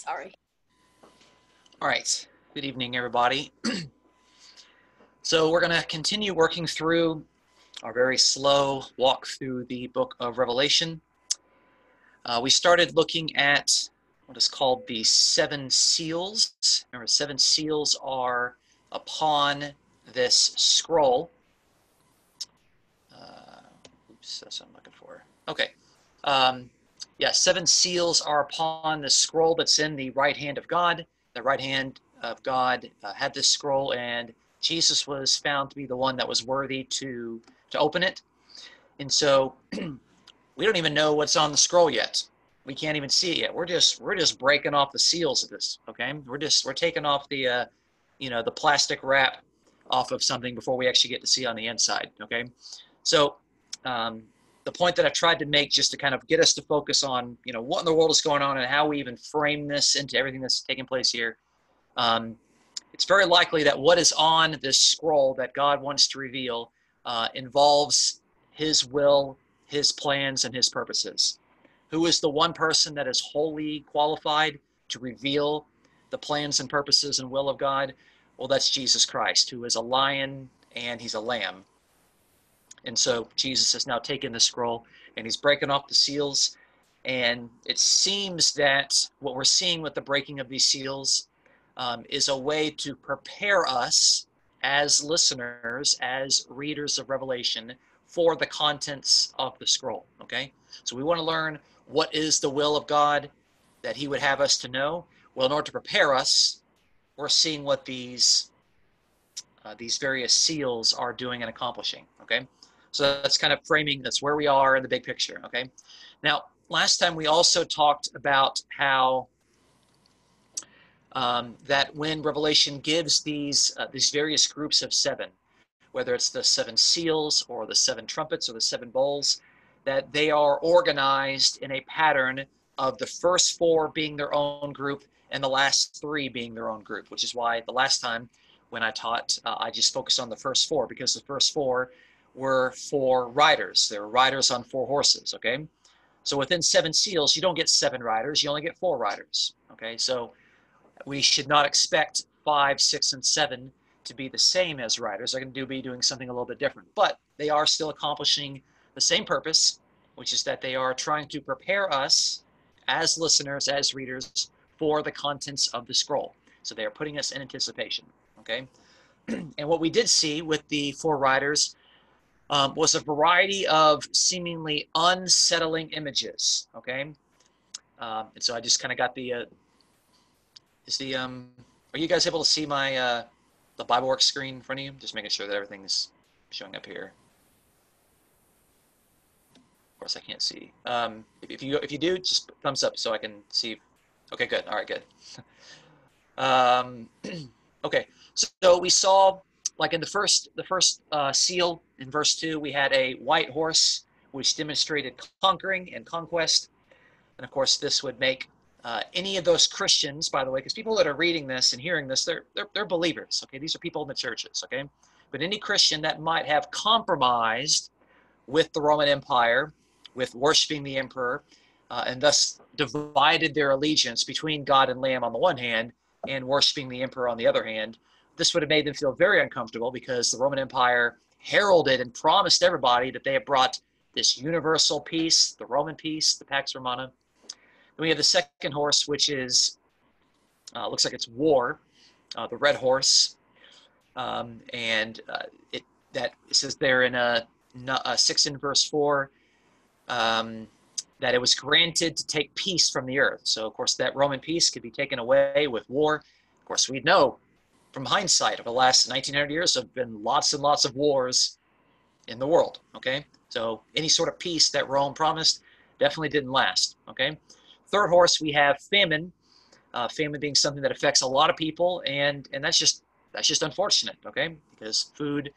Sorry. All right. Good evening, everybody. so we're going to continue working through our very slow walk through the book of Revelation. Uh, we started looking at what is called the seven seals. Remember, seven seals are upon this scroll. Uh, oops, that's what I'm looking for. Okay. Um, yeah, seven seals are upon the scroll that's in the right hand of God. The right hand of God uh, had this scroll, and Jesus was found to be the one that was worthy to to open it. And so we don't even know what's on the scroll yet. We can't even see it yet. We're just we're just breaking off the seals of this. Okay, we're just we're taking off the uh, you know the plastic wrap off of something before we actually get to see on the inside. Okay, so um, the point that I tried to make just to kind of get us to focus on you know what in the world is going on and how we even frame this into everything that's taking place here. Um, it's very likely that what is on this scroll that God wants to reveal uh, involves His will, His plans, and His purposes. Who is the one person that is wholly qualified to reveal the plans and purposes and will of God? Well, that's Jesus Christ, who is a lion and he's a lamb. And so Jesus has now taken the scroll and he's breaking off the seals. And it seems that what we're seeing with the breaking of these seals um, is a way to prepare us as listeners, as readers of Revelation, for the contents of the scroll. Okay? So we want to learn what is the will of God that He would have us to know. Well, in order to prepare us, we're seeing what these uh, these various seals are doing and accomplishing. Okay? So that's kind of framing, that's where we are in the big picture, okay? Now, last time we also talked about how um, that when Revelation gives these, uh, these various groups of seven, whether it's the seven seals or the seven trumpets or the seven bowls, that they are organized in a pattern of the first four being their own group and the last three being their own group, which is why the last time when I taught, uh, I just focused on the first four because the first four were four riders. There were riders on four horses, okay? So within seven seals, you don't get seven riders, you only get four riders, okay? So we should not expect five, six, and seven to be the same as riders. They're going to be doing something a little bit different, but they are still accomplishing the same purpose, which is that they are trying to prepare us as listeners, as readers, for the contents of the scroll. So they are putting us in anticipation, okay? and what we did see with the four riders um, was a variety of seemingly unsettling images. Okay, um, and so I just kind of got the. Uh, is the um? Are you guys able to see my uh, the BibleWorks screen in front of you? Just making sure that everything's showing up here. Of course, I can't see. Um, if, you if you do, just thumbs up so I can see. Okay, good. All right, good. um, okay, so we saw like in the first the first uh, seal in verse 2 we had a white horse which demonstrated conquering and conquest. And of course this would make uh, any of those christians by the way because people that are reading this and hearing this they're, they're they're believers okay? These are people in the churches okay? But any christian that might have compromised with the roman empire with worshiping the emperor uh, and thus divided their allegiance between god and lamb on the one hand and worshiping the emperor on the other hand this would have made them feel very uncomfortable because the Roman Empire heralded and promised everybody that they had brought this universal peace, the Roman peace, the Pax Romana. Then we have the second horse, which is uh, looks like it's war, uh, the red horse, um, and uh, it that it says there in a, a six in verse four um, that it was granted to take peace from the earth. So of course that Roman peace could be taken away with war. Of course we know from hindsight of the last 1900 years have been lots and lots of wars in the world okay? So any sort of peace that rome promised definitely didn't last okay? Third horse we have famine uh, famine being something that affects a lot of people and and that's just that's just unfortunate okay? Because food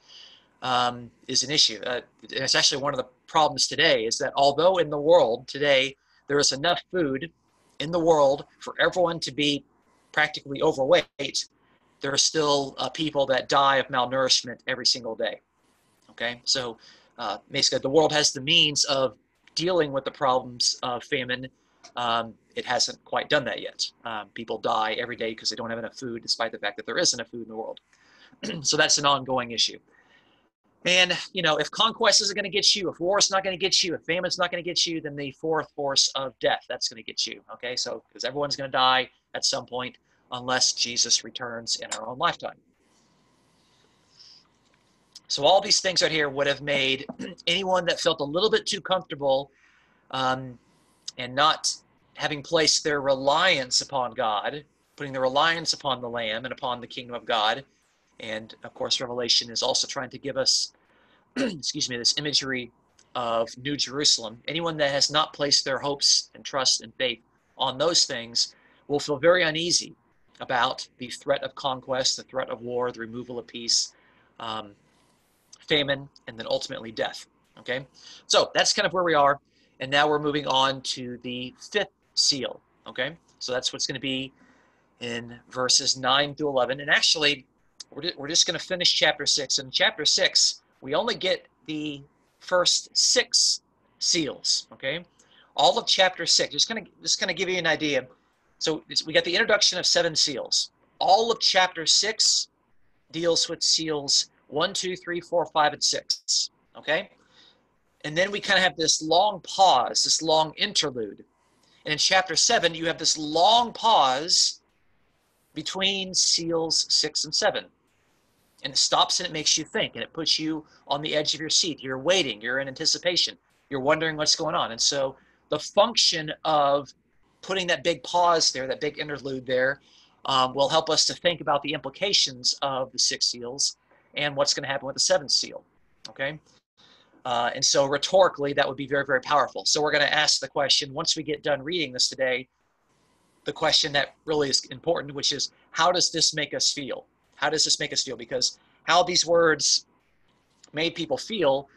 um, is an issue. Uh, it's actually one of the problems today is that although in the world today there is enough food in the world for everyone to be practically overweight there are still uh, people that die of malnourishment every single day. Okay, so uh, basically, the world has the means of dealing with the problems of famine um, it hasn't quite done that yet. Um, people die every day because they don't have enough food, despite the fact that there is enough food in the world. so that's an ongoing issue. And you know, if conquest isn't going to get you, if war is not going to get you, if famine's not going to get you, then the fourth force of death that's going to get you. Okay, so because everyone's going to die at some point, unless Jesus returns in our own lifetime. So all these things right here would have made anyone that felt a little bit too comfortable um, and not having placed their reliance upon God, putting their reliance upon the Lamb and upon the kingdom of God. And of course, Revelation is also trying to give us, excuse me, this imagery of New Jerusalem. Anyone that has not placed their hopes and trust and faith on those things will feel very uneasy about the threat of conquest, the threat of war, the removal of peace, um, famine, and then ultimately death. Okay, so that's kind of where we are. And now we're moving on to the fifth seal. Okay, so that's what's going to be in verses 9 through 11. And actually, we're, we're just going to finish chapter 6. In chapter 6, we only get the first six seals. Okay, all of chapter 6. Just going to just going to give you an idea. So we got the introduction of seven seals. All of chapter 6 deals with seals 1, 2, 3, 4, 5, and 6. Okay? And then we kind of have this long pause, this long interlude. And in chapter seven, you have this long pause between seals six and seven. And it stops and it makes you think and it puts you on the edge of your seat. You're waiting, you're in anticipation, you're wondering what's going on. And so the function of putting that big pause there, that big interlude there, um, will help us to think about the implications of the six seals and what's going to happen with the seventh seal. Okay? Uh, and so rhetorically, that would be very, very powerful. So we're going to ask the question once we get done reading this today, the question that really is important, which is how does this make us feel? How does this make us feel? Because how these words made people feel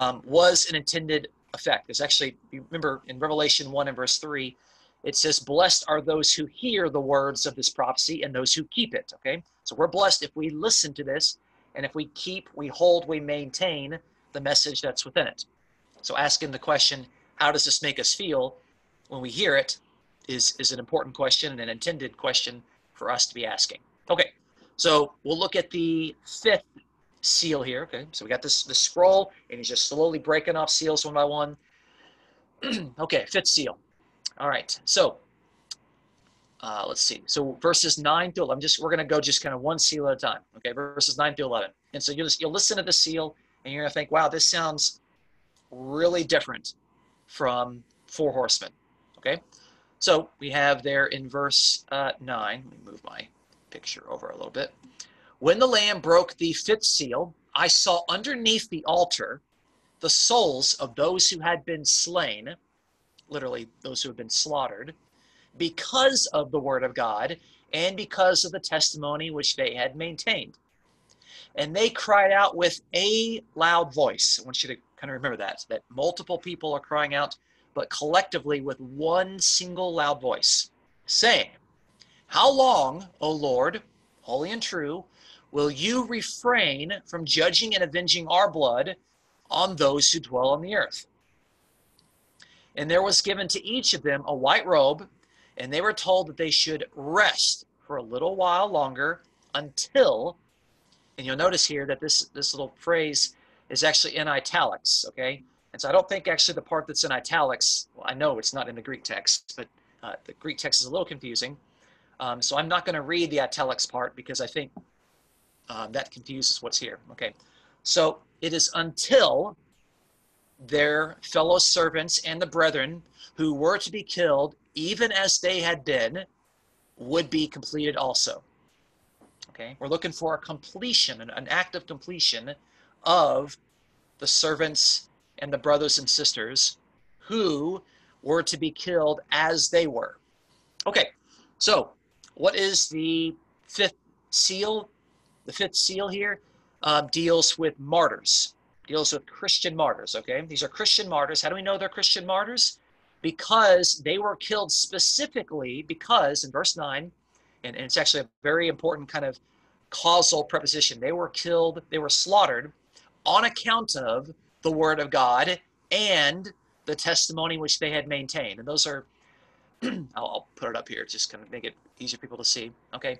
um, was an intended effect. Because actually, you remember in Revelation 1 and verse 3, it says, Blessed are those who hear the words of this prophecy and those who keep it. Okay? So we're blessed if we listen to this, and if we keep, we hold, we maintain the message that's within it. So asking the question, how does this make us feel when we hear it is, is an important question and an intended question for us to be asking. Okay, so we'll look at the fifth seal here. Okay, so we got this the scroll, and he's just slowly breaking off seals one by one. okay, fifth seal. All right, so uh, let's see. So verses nine to 11. Just we're gonna go just kind of one seal at a time. Okay, verses nine to eleven. And so you'll just, you'll listen to the seal, and you're going to think, wow, this sounds really different from Four Horsemen. Okay? So we have there in verse uh, 9, let me move my picture over a little bit. When the Lamb broke the fifth seal, I saw underneath the altar the souls of those who had been slain, literally those who have been slaughtered, because of the word of God and because of the testimony which they had maintained. And they cried out with a loud voice. I want you to kind of remember that, that multiple people are crying out, but collectively with one single loud voice, saying, How long, O Lord, holy and true, will you refrain from judging and avenging our blood on those who dwell on the earth? And there was given to each of them a white robe, and they were told that they should rest for a little while longer until and you'll notice here that this, this little phrase is actually in italics, okay? And so I don't think actually the part that's in italics, well, I know it's not in the Greek text, but uh, the Greek text is a little confusing. Um, so I'm not going to read the italics part because I think um, that confuses what's here. Okay, so it is until their fellow servants and the brethren who were to be killed, even as they had been, would be completed also. Okay, we're looking for a completion, an, an act of completion of the servants and the brothers and sisters who were to be killed as they were. Okay, so what is the fifth seal? The fifth seal here uh, deals with martyrs, deals with Christian martyrs. Okay, these are Christian martyrs. How do we know they're Christian martyrs? Because they were killed specifically because in verse 9, and, and it's actually a very important kind of causal preposition. They were killed, they were slaughtered on account of the word of God and the testimony which they had maintained. And those are I'll, I'll, put it up here, just kind of make it easier for people to see. Okay.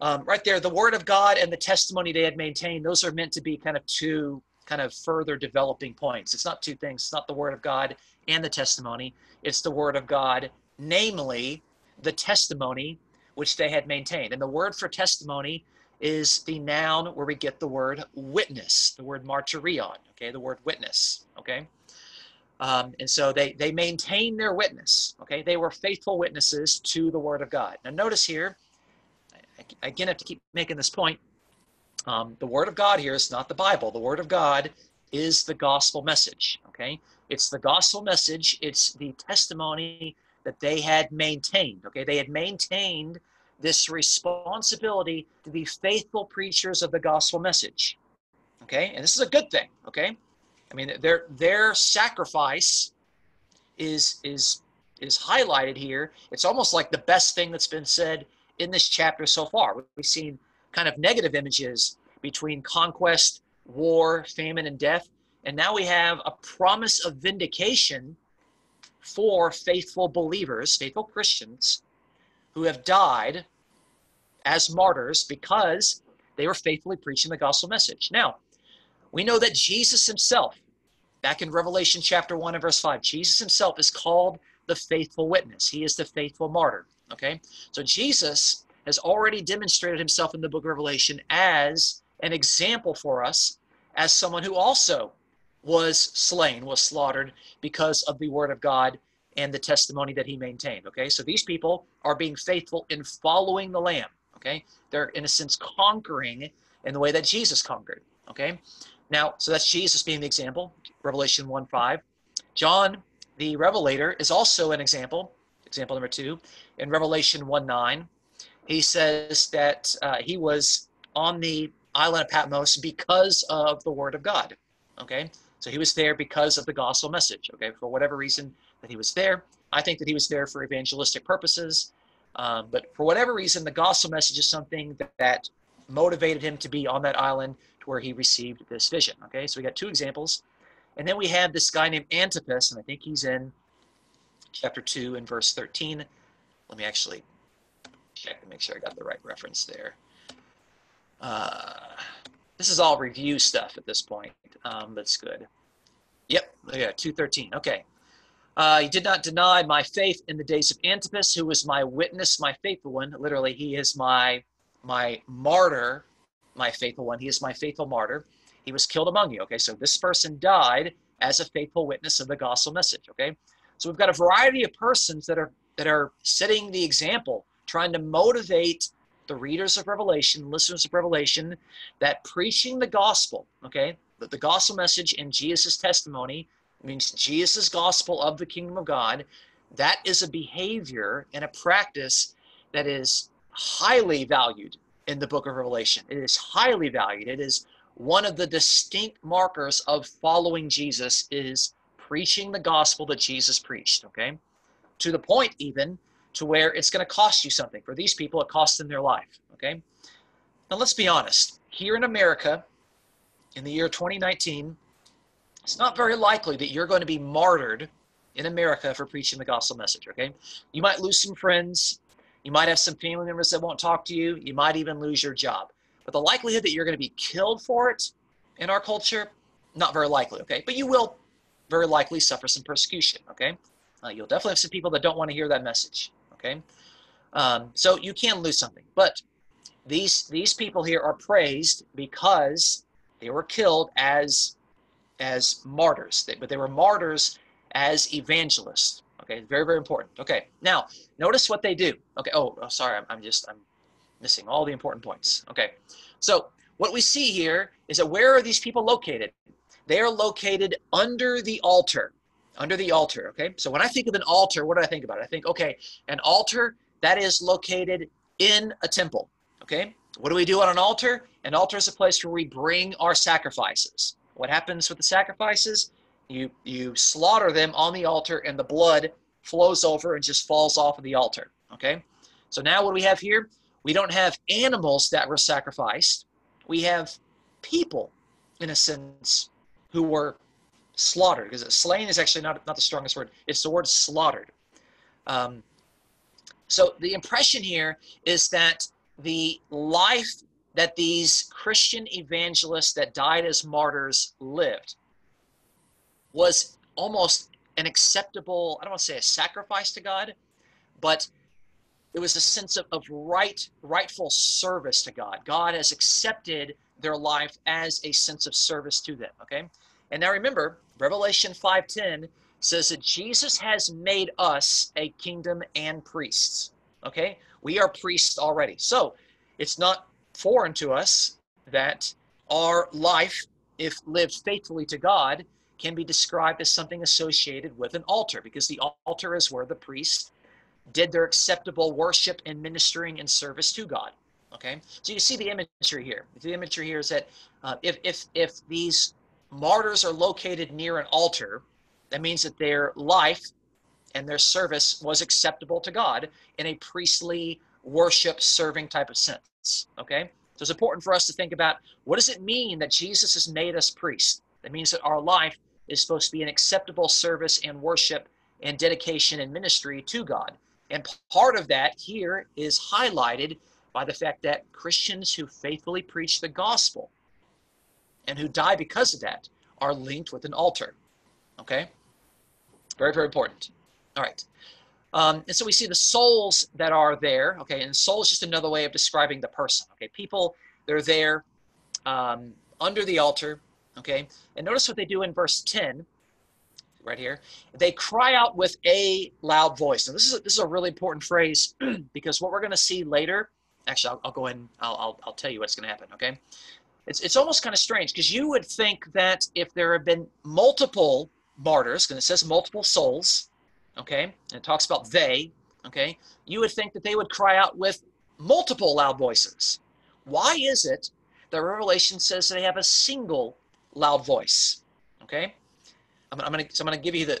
Um, right there, the word of God and the testimony they had maintained, those are meant to be kind of two kind of further developing points. It's not two things. It's not the word of God and the testimony. It's the word of God, namely the testimony which they had maintained. And the word for testimony is the noun where we get the word witness, the word martyrion, okay, the word witness, okay? Um, and so they, they maintain their witness, okay? They were faithful witnesses to the word of God. Now notice here, I, again, I have to keep making this point. Um, the word of God here is not the Bible. The word of God is the gospel message, okay? It's the gospel message. It's the testimony that they had maintained, okay? They had maintained this responsibility to be faithful preachers of the gospel message. Okay? And this is a good thing, okay? I mean their their sacrifice is is is highlighted here. It's almost like the best thing that's been said in this chapter so far. We've seen kind of negative images between conquest, war, famine, and death. And now we have a promise of vindication for faithful believers, faithful Christians, who have died as martyrs because they were faithfully preaching the gospel message. Now, we know that Jesus himself, back in Revelation chapter 1 and verse 5, Jesus himself is called the faithful witness. He is the faithful martyr. Okay? So Jesus has already demonstrated himself in the book of Revelation as an example for us, as someone who also was slain, was slaughtered because of the word of God and the testimony that he maintained. Okay, so these people are being faithful in following the Lamb. Okay, they're in a sense conquering in the way that Jesus conquered. Okay, now so that's Jesus being the example. Revelation 1 5. John, the Revelator, is also an example. Example number two. In Revelation 1 9, he says that uh, he was on the island of Patmos because of the word of God. Okay, so he was there because of the gospel message. Okay, for whatever reason, that he was there. I think that he was there for evangelistic purposes. Um, but for whatever reason, the gospel message is something that, that, motivated him to be on that island to where he received this vision. Okay, so we got two examples. And then we have this guy named Antipas, and I think he's in chapter 2 and verse 13. Let me actually check to make sure I got the right reference there. Uh, this is all review stuff at this point. Um, that's good. Yep, yeah, 213. Okay. Uh, he did not deny my faith in the days of Antipas, who was my witness, my faithful one. Literally, he is my my martyr, my faithful one. He is my faithful martyr. He was killed among you. Okay, so this person died as a faithful witness of the gospel message. Okay, so we've got a variety of persons that are that are setting the example, trying to motivate the readers of Revelation, listeners of Revelation, that preaching the gospel, okay, that the gospel message and Jesus' testimony means Jesus' gospel of the kingdom of God. That is a behavior and a practice that is highly valued in the book of Revelation. It is highly valued. It is one of the distinct markers of following Jesus is preaching the gospel that Jesus preached, okay? To the point even to where it's going to cost you something. For these people, it costs them their life, okay? Now let's be honest. Here in America, in the year 2019, it's not very likely that you're going to be martyred in America for preaching the gospel message, okay? You might lose some friends. You might have some family members that won't talk to you. You might even lose your job. But the likelihood that you're going to be killed for it in our culture, not very likely, okay? But you will very likely suffer some persecution, okay? Uh, you'll definitely have some people that don't want to hear that message, okay? Um, so you can lose something. But these, these people here are praised because they were killed as as martyrs, but they were martyrs as evangelists. Okay, very, very important. Okay, now notice what they do. Okay, oh, oh sorry, I'm, I'm just, I'm missing all the important points. Okay, so what we see here is that where are these people located? They are located under the altar. Under the altar, okay? So when I think of an altar, what do I think about? I think, okay, an altar that is located in a temple, okay? What do we do on an altar? An altar is a place where we bring our sacrifices. What happens with the sacrifices? You you slaughter them on the altar, and the blood flows over and just falls off of the altar. Okay. So now what do we have here? We don't have animals that were sacrificed. We have people, in a sense, who were slaughtered. Because slain is actually not not the strongest word. It's the word slaughtered. Um, So the impression here is that the life that these Christian evangelists that died as martyrs lived was almost an acceptable, I don't want to say a sacrifice to God, but it was a sense of, of right, rightful service to God. God has accepted their life as a sense of service to them. Okay. And now remember, Revelation 5:10 says that Jesus has made us a kingdom and priests. Okay? We are priests already. So it's not foreign to us that our life, if lived faithfully to God, can be described as something associated with an altar because the altar is where the priest did their acceptable worship and ministering and service to God. Okay, so you see the imagery here. The imagery here is that uh, if if if these martyrs are located near an altar, that means that their life and their service was acceptable to God in a priestly worship serving type of sense. Okay, so it's important for us to think about what does it mean that Jesus has made us priests. That means that our life is supposed to be an acceptable service and worship and dedication and ministry to God. And part of that here is highlighted by the fact that Christians who faithfully preach the gospel and who die because of that are linked with an altar. Okay? Very, very important. All right. Um, and so we see the souls that are there. Okay, and soul is just another way of describing the person. Okay, people, they're there um, under the altar. Okay, and notice what they do in verse 10 right here. They cry out with a loud voice. Now, this is a, this is a really important phrase because what we're going to see later, actually, I'll, I'll go ahead and I'll, I'll, I'll tell you what's going to happen, okay? It's, it's almost kind of strange because you would think that if there have been multiple martyrs, because it says multiple souls, okay, and it talks about they, okay, you would think that they would cry out with multiple loud voices. Why is it that Revelation says they have a single loud voice? Okay, I'm, I'm gonna so I'm gonna give you the.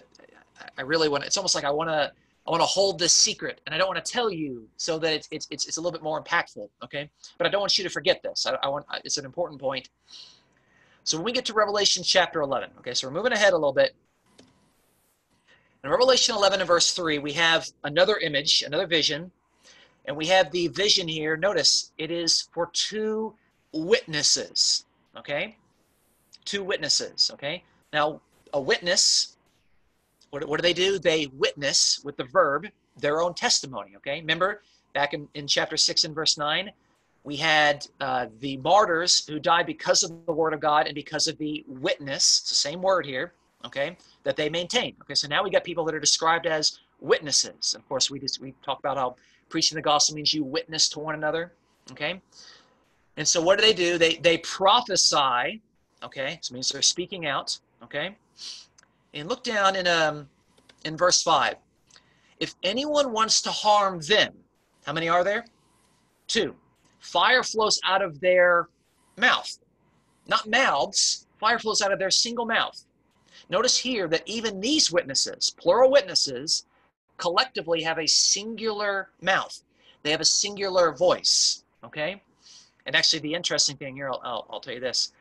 I really want. It's almost like I want to. I want to hold this secret, and I don't want to tell you so that it's it's it's, a little bit more impactful. Okay, but I don't want you to forget this. I, I want. It's an important point. So when we get to Revelation chapter 11, okay, so we're moving ahead a little bit. In Revelation 11 and verse 3, we have another image, another vision, and we have the vision here. Notice it is for two witnesses, okay? Two witnesses, okay? Now, a witness, what, what do they do? They witness with the verb their own testimony, okay? Remember back in, in chapter 6 and verse 9, we had uh, the martyrs who died because of the word of God and because of the witness, it's the same word here, okay, that they maintain. Okay, so now we got people that are described as witnesses. Of course, we just we talk about how preaching the gospel means you witness to one another. Okay, and so what do they do? They they prophesy. Okay, so means they're speaking out. Okay, and look down in um in verse five. If anyone wants to harm them, how many are there? Two. Fire flows out of their mouth, not mouths. Fire flows out of their single mouth. Notice here that even these witnesses, plural witnesses, collectively have a singular mouth. They have a singular voice. Okay? And actually, the interesting thing here, I'll, I'll, I'll tell you this.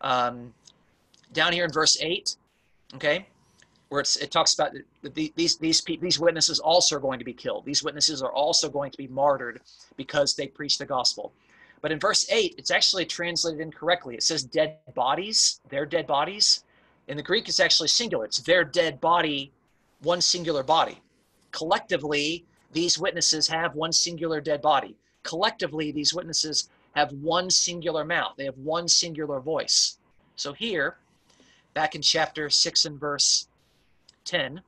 Um, down here in verse 8, okay, where it talks about the, these, these, these witnesses also are going to be killed. These witnesses are also going to be martyred because they preach the gospel. But in verse 8, it's actually translated incorrectly. It says dead bodies, their dead bodies. In the Greek, it's actually singular. It's their dead body, one singular body. Collectively, these witnesses have one singular dead body. Collectively, these witnesses have one singular mouth. They have one singular voice. So here, back in chapter 6 and verse 10,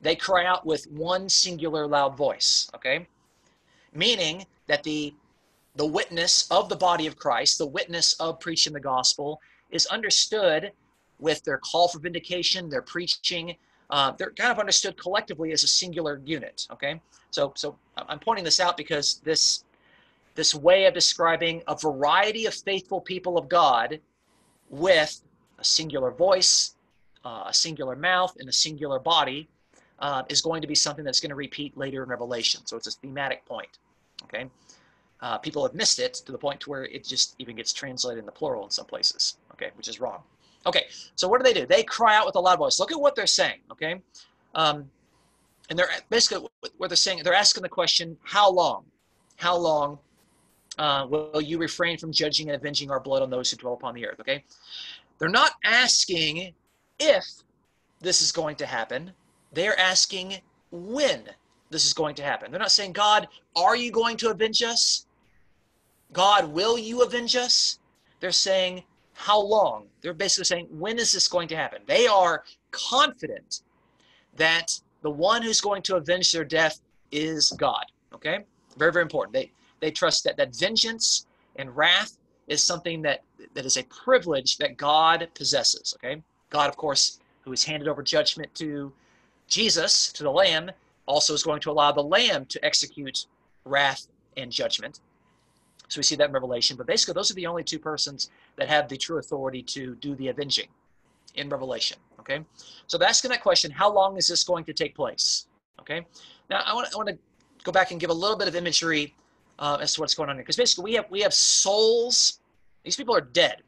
they cry out with one singular loud voice, okay? Meaning that the the witness of the body of Christ, the witness of preaching the gospel, is understood with their call for vindication, their preaching. Uh, they're kind of understood collectively as a singular unit. Okay, so so I'm pointing this out because this this way of describing a variety of faithful people of God with a singular voice, uh, a singular mouth, and a singular body uh, is going to be something that's going to repeat later in Revelation. So it's a thematic point. Okay. Uh, people have missed it to the point to where it just even gets translated in the plural in some places, okay, which is wrong. Okay, so what do they do? They cry out with a loud voice. Look at what they're saying, okay? Um, and they're basically what they're saying. They're asking the question, "How long? How long uh, will you refrain from judging and avenging our blood on those who dwell upon the earth?" Okay, they're not asking if this is going to happen. They're asking when this is going to happen. They're not saying, "God, are you going to avenge us?" God, will you avenge us? They're saying, how long? They're basically saying, when is this going to happen? They are confident that the one who's going to avenge their death is God. Okay? Very, very important. They they trust that that vengeance and wrath is something that that is a privilege that God possesses. Okay? God, of course, who has handed over judgment to Jesus, to the Lamb, also is going to allow the Lamb to execute wrath and judgment. So we see that in Revelation. But basically, those are the only two persons that have the true authority to do the avenging in Revelation. Okay. So asking that question, how long is this going to take place? Okay. Now I want to, I want to go back and give a little bit of imagery uh, as to what's going on here, because basically we have we have souls. These people are dead.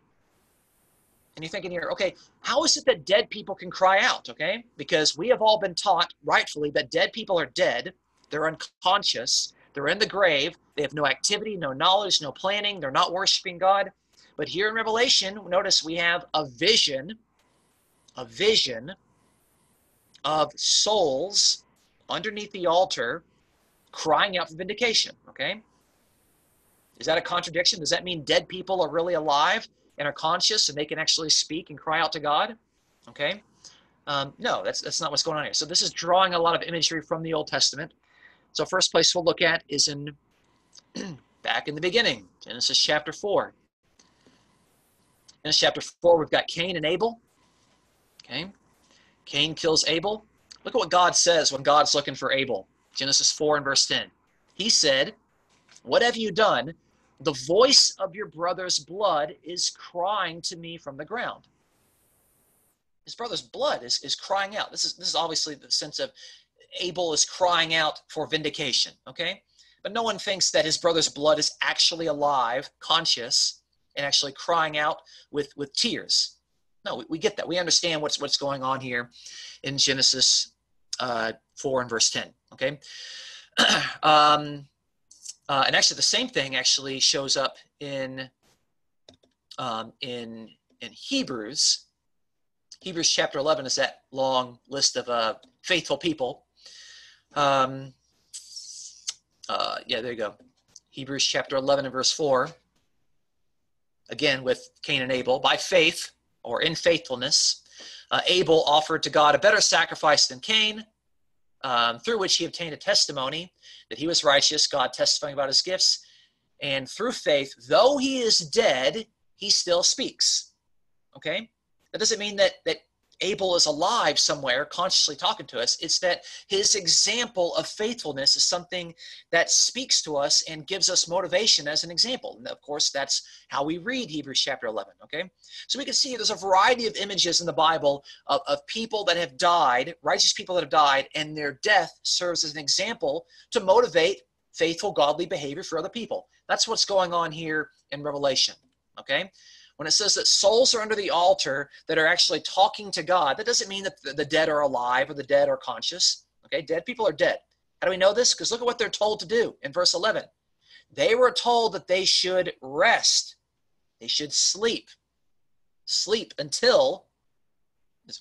And you're thinking here, okay, how is it that dead people can cry out? Okay, because we have all been taught rightfully that dead people are dead, they're unconscious, they're in the grave. They have no activity, no knowledge, no planning. They're not worshiping God. But here in Revelation, notice we have a vision, a vision of souls underneath the altar crying out for vindication. Okay? Is that a contradiction? Does that mean dead people are really alive and are conscious and they can actually speak and cry out to God? Okay? Um, no, that's, that's not what's going on here. So this is drawing a lot of imagery from the Old Testament. So first place we'll look at is in back in the beginning, Genesis chapter 4. In chapter 4, we've got Cain and Abel. Okay. Cain kills Abel. Look at what God says when God's looking for Abel. Genesis 4 and verse 10. He said, What have you done? The voice of your brother's blood is crying to me from the ground. His brother's blood is, is crying out. This is this is obviously the sense of Abel is crying out for vindication, okay? But no one thinks that his brother's blood is actually alive, conscious, and actually crying out with, with tears. No, we, we get that. We understand what's, what's going on here in Genesis uh, 4 and verse 10, okay? um, uh, and actually, the same thing actually shows up in, um, in, in Hebrews. Hebrews chapter 11 is that long list of uh, faithful people um, uh, yeah, there you go. Hebrews chapter 11 and verse 4. Again, with Cain and Abel. By faith, or in faithfulness, uh, Abel offered to God a better sacrifice than Cain, um, through which he obtained a testimony that he was righteous, God testifying about his gifts. And through faith, though he is dead, he still speaks. Okay? That doesn't mean that, that Abel is alive somewhere, consciously talking to us. It's that his example of faithfulness is something that speaks to us and gives us motivation as an example. And of course, that's how we read Hebrews chapter 11. Okay. So we can see there's a variety of images in the Bible of, of people that have died, righteous people that have died, and their death serves as an example to motivate faithful, godly behavior for other people. That's what's going on here in Revelation. Okay when it says that souls are under the altar that are actually talking to God, that doesn't mean that the dead are alive or the dead are conscious. Okay, dead people are dead. How do we know this? Because look at what they're told to do in verse 11. They were told that they should rest, they should sleep. Sleep until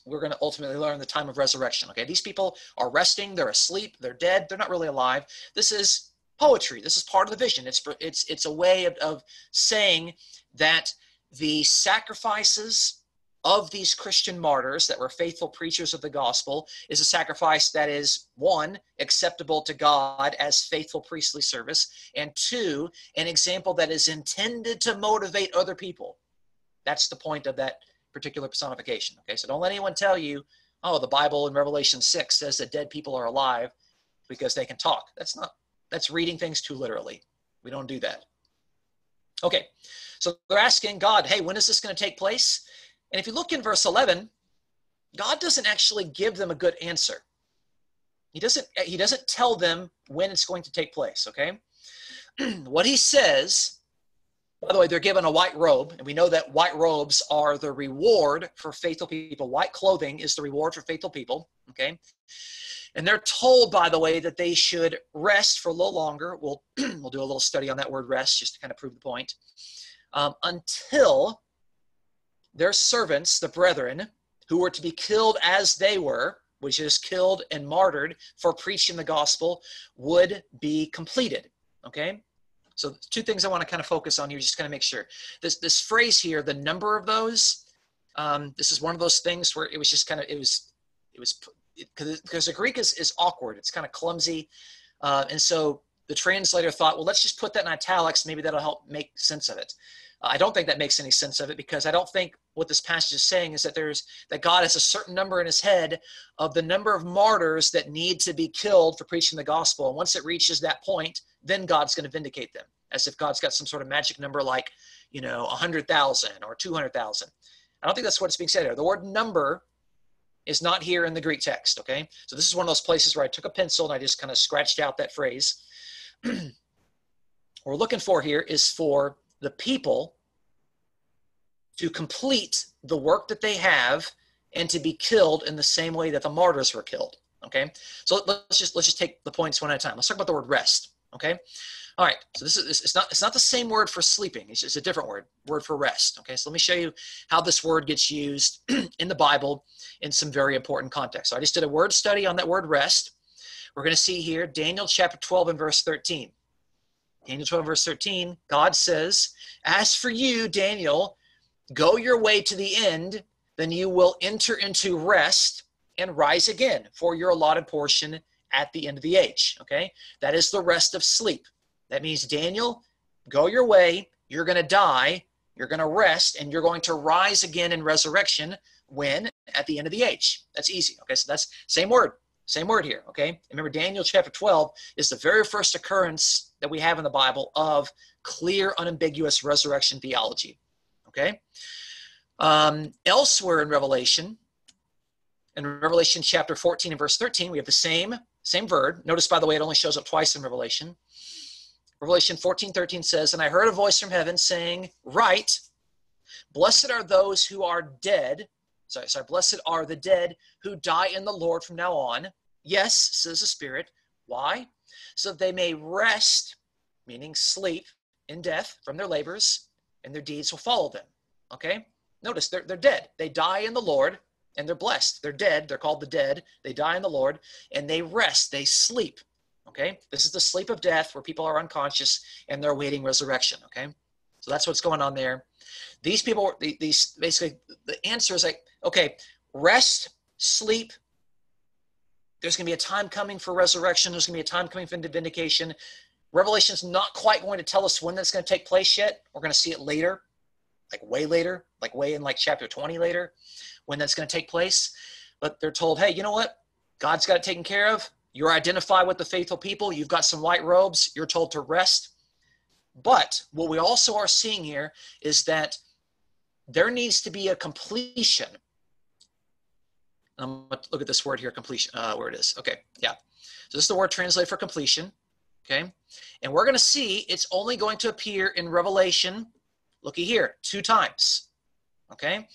we're going to ultimately learn the time of resurrection. Okay, these people are resting, they're asleep, they're dead, they're not really alive. This is poetry. This is part of the vision. It's it's it's a way of, of saying that the sacrifices of these Christian martyrs that were faithful preachers of the gospel is a sacrifice that is one, acceptable to God as faithful priestly service, and two, an example that is intended to motivate other people. That's the point of that particular personification. Okay, so don't let anyone tell you, oh, the Bible in Revelation 6 says that dead people are alive because they can talk. That's not, that's reading things too literally. We don't do that. Okay, so they're asking God, hey, when is this going to take place? And if you look in verse 11, God doesn't actually give them a good answer. He doesn't, he doesn't tell them when it's going to take place, okay? what he says By the way, they're given a white robe, and we know that white robes are the reward for faithful people. White clothing is the reward for faithful people. Okay. And they're told, by the way, that they should rest for a little longer. We'll, we'll do a little study on that word rest just to kind of prove the point. Um, until their servants, the brethren, who were to be killed as they were, which is killed and martyred for preaching the gospel, would be completed. Okay? So two things I want to kind of focus on here, just kind of make sure. This this phrase here, the number of those, um, this is one of those things where it was just kind of it was it was because the Greek is, is awkward. It's kind of clumsy. Uh, and so the translator thought, well, let's just put that in italics. Maybe that'll help make sense of it. I don't think that makes any sense of it because I don't think what this passage is saying is that there's that God has a certain number in his head of the number of martyrs that need to be killed for preaching the gospel. And once it reaches that point, then God's going to vindicate them as if God's got some sort of magic number like, you know, 100,000 or 200,000. I don't think that's what's being said here. The word number is not here in the Greek text, okay? So this is one of those places where I took a pencil and I just kind of scratched out that phrase. we're looking for here is for the people to complete the work that they have and to be killed in the same way that the martyrs were killed. Okay, so let's just let's just take the points one at a time. Let's talk about the word rest. Okay, all right. So this is it's not it's not the same word for sleeping. It's just a different word word for rest. Okay, so let me show you how this word gets used in the Bible in some very important context. So I just did a word study on that word rest. We're going to see here Daniel chapter 12 and verse 13. Daniel 12 verse 13. God says, "As for you, Daniel." Go your way to the end, then you will enter into rest and rise again for your allotted portion at the end of the age. Okay? That is the rest of sleep. That means, Daniel, go your way. You're going to die. You're going to rest, and you're going to rise again in resurrection when? At the end of the age. That's easy. Okay? So that's same word. Same word here. Okay? Remember, Daniel chapter 12 is the very first occurrence that we have in the Bible of clear, unambiguous resurrection theology. Okay? Um, elsewhere in Revelation, in Revelation chapter 14 and verse 13, we have the same, same verb. Notice, by the way, it only shows up twice in Revelation. Revelation 14, 13 says, And I heard a voice from heaven saying, Write, blessed are those who are dead. Sorry, sorry, blessed are the dead who die in the Lord from now on. Yes, says the Spirit. Why? So they may rest, meaning sleep, in death from their labors and their deeds will follow them. Okay? Notice they're, they're dead. They die in the Lord and they're blessed. They're dead. They're called the dead. They die in the Lord and they rest. They sleep. Okay? This is the sleep of death where people are unconscious and they're waiting resurrection. Okay? So that's what's going on there. These people, these basically, the answer is like, okay, rest, sleep. There's going to be a time coming for resurrection. There's going to be a time coming for vindication. Revelation's not quite going to tell us when that's going to take place yet. We're going to see it later, like way later, like way in like chapter 20 later, when that's going to take place. But they're told, hey, you know what? God's got it taken care of. You're identified with the faithful people. You've got some white robes. You're told to rest. But what we also are seeing here is that there needs to be a completion. Um, look at this word here, completion, uh, where it is. Okay, yeah. So this is the word translated for completion. Okay. And we're going to see it's only going to appear in Revelation, looky here, two times. Okay.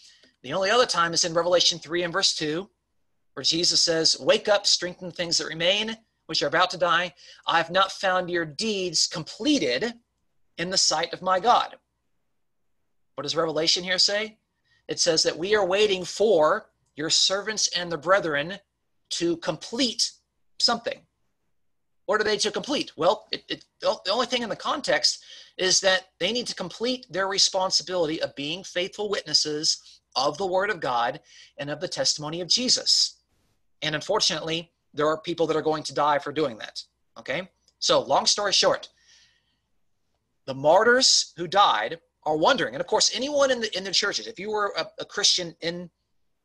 The only other time is in Revelation 3 and verse 2, where Jesus says, Wake up, strengthen things that remain, which are about to die. I have not found your deeds completed in the sight of my God. What does Revelation here say? It says that we are waiting for your servants and the brethren to complete something. What are they to complete? Well, it, it, the only thing in the context is that they need to complete their responsibility of being faithful witnesses of the Word of God and of the testimony of Jesus. And unfortunately, there are people that are going to die for doing that. Okay? So, long story short, the martyrs who died are wondering, and of course, anyone in the in the churches, if you were a, a Christian in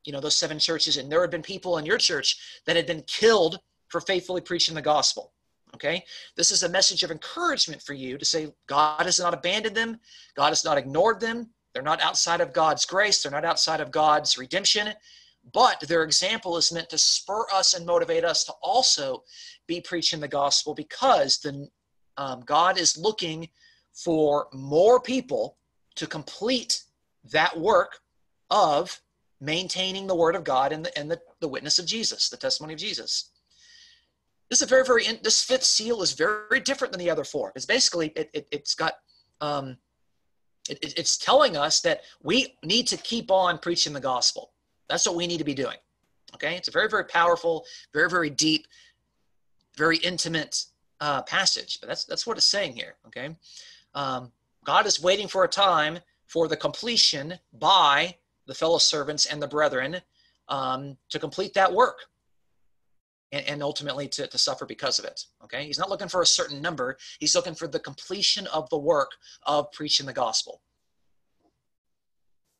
you know those seven churches, and there had been people in your church that had been killed for faithfully preaching the gospel Okay? This is a message of encouragement for you to say God has not abandoned them, God has not ignored them. They're not outside of God's grace, they're not outside of God's redemption, but their example is meant to spur us and motivate us to also be preaching the gospel because the um, God is looking for more people to complete that work of maintaining the word of God and the, and the, the witness of Jesus, the testimony of Jesus. This is very, very, this fifth seal is very, very different than the other four. It's basically, it, it, has got, um, it, it's telling us that we need to keep on preaching the gospel. That's what we need to be doing. Okay. It's a very, very powerful, very, very deep, very intimate uh, passage, but that's, that's what it's saying here. Okay. Um, God is waiting for a time for the completion by the fellow servants and the brethren um, to complete that work and, and ultimately to, to suffer because of it. Okay, he's not looking for a certain number, he's looking for the completion of the work of preaching the gospel.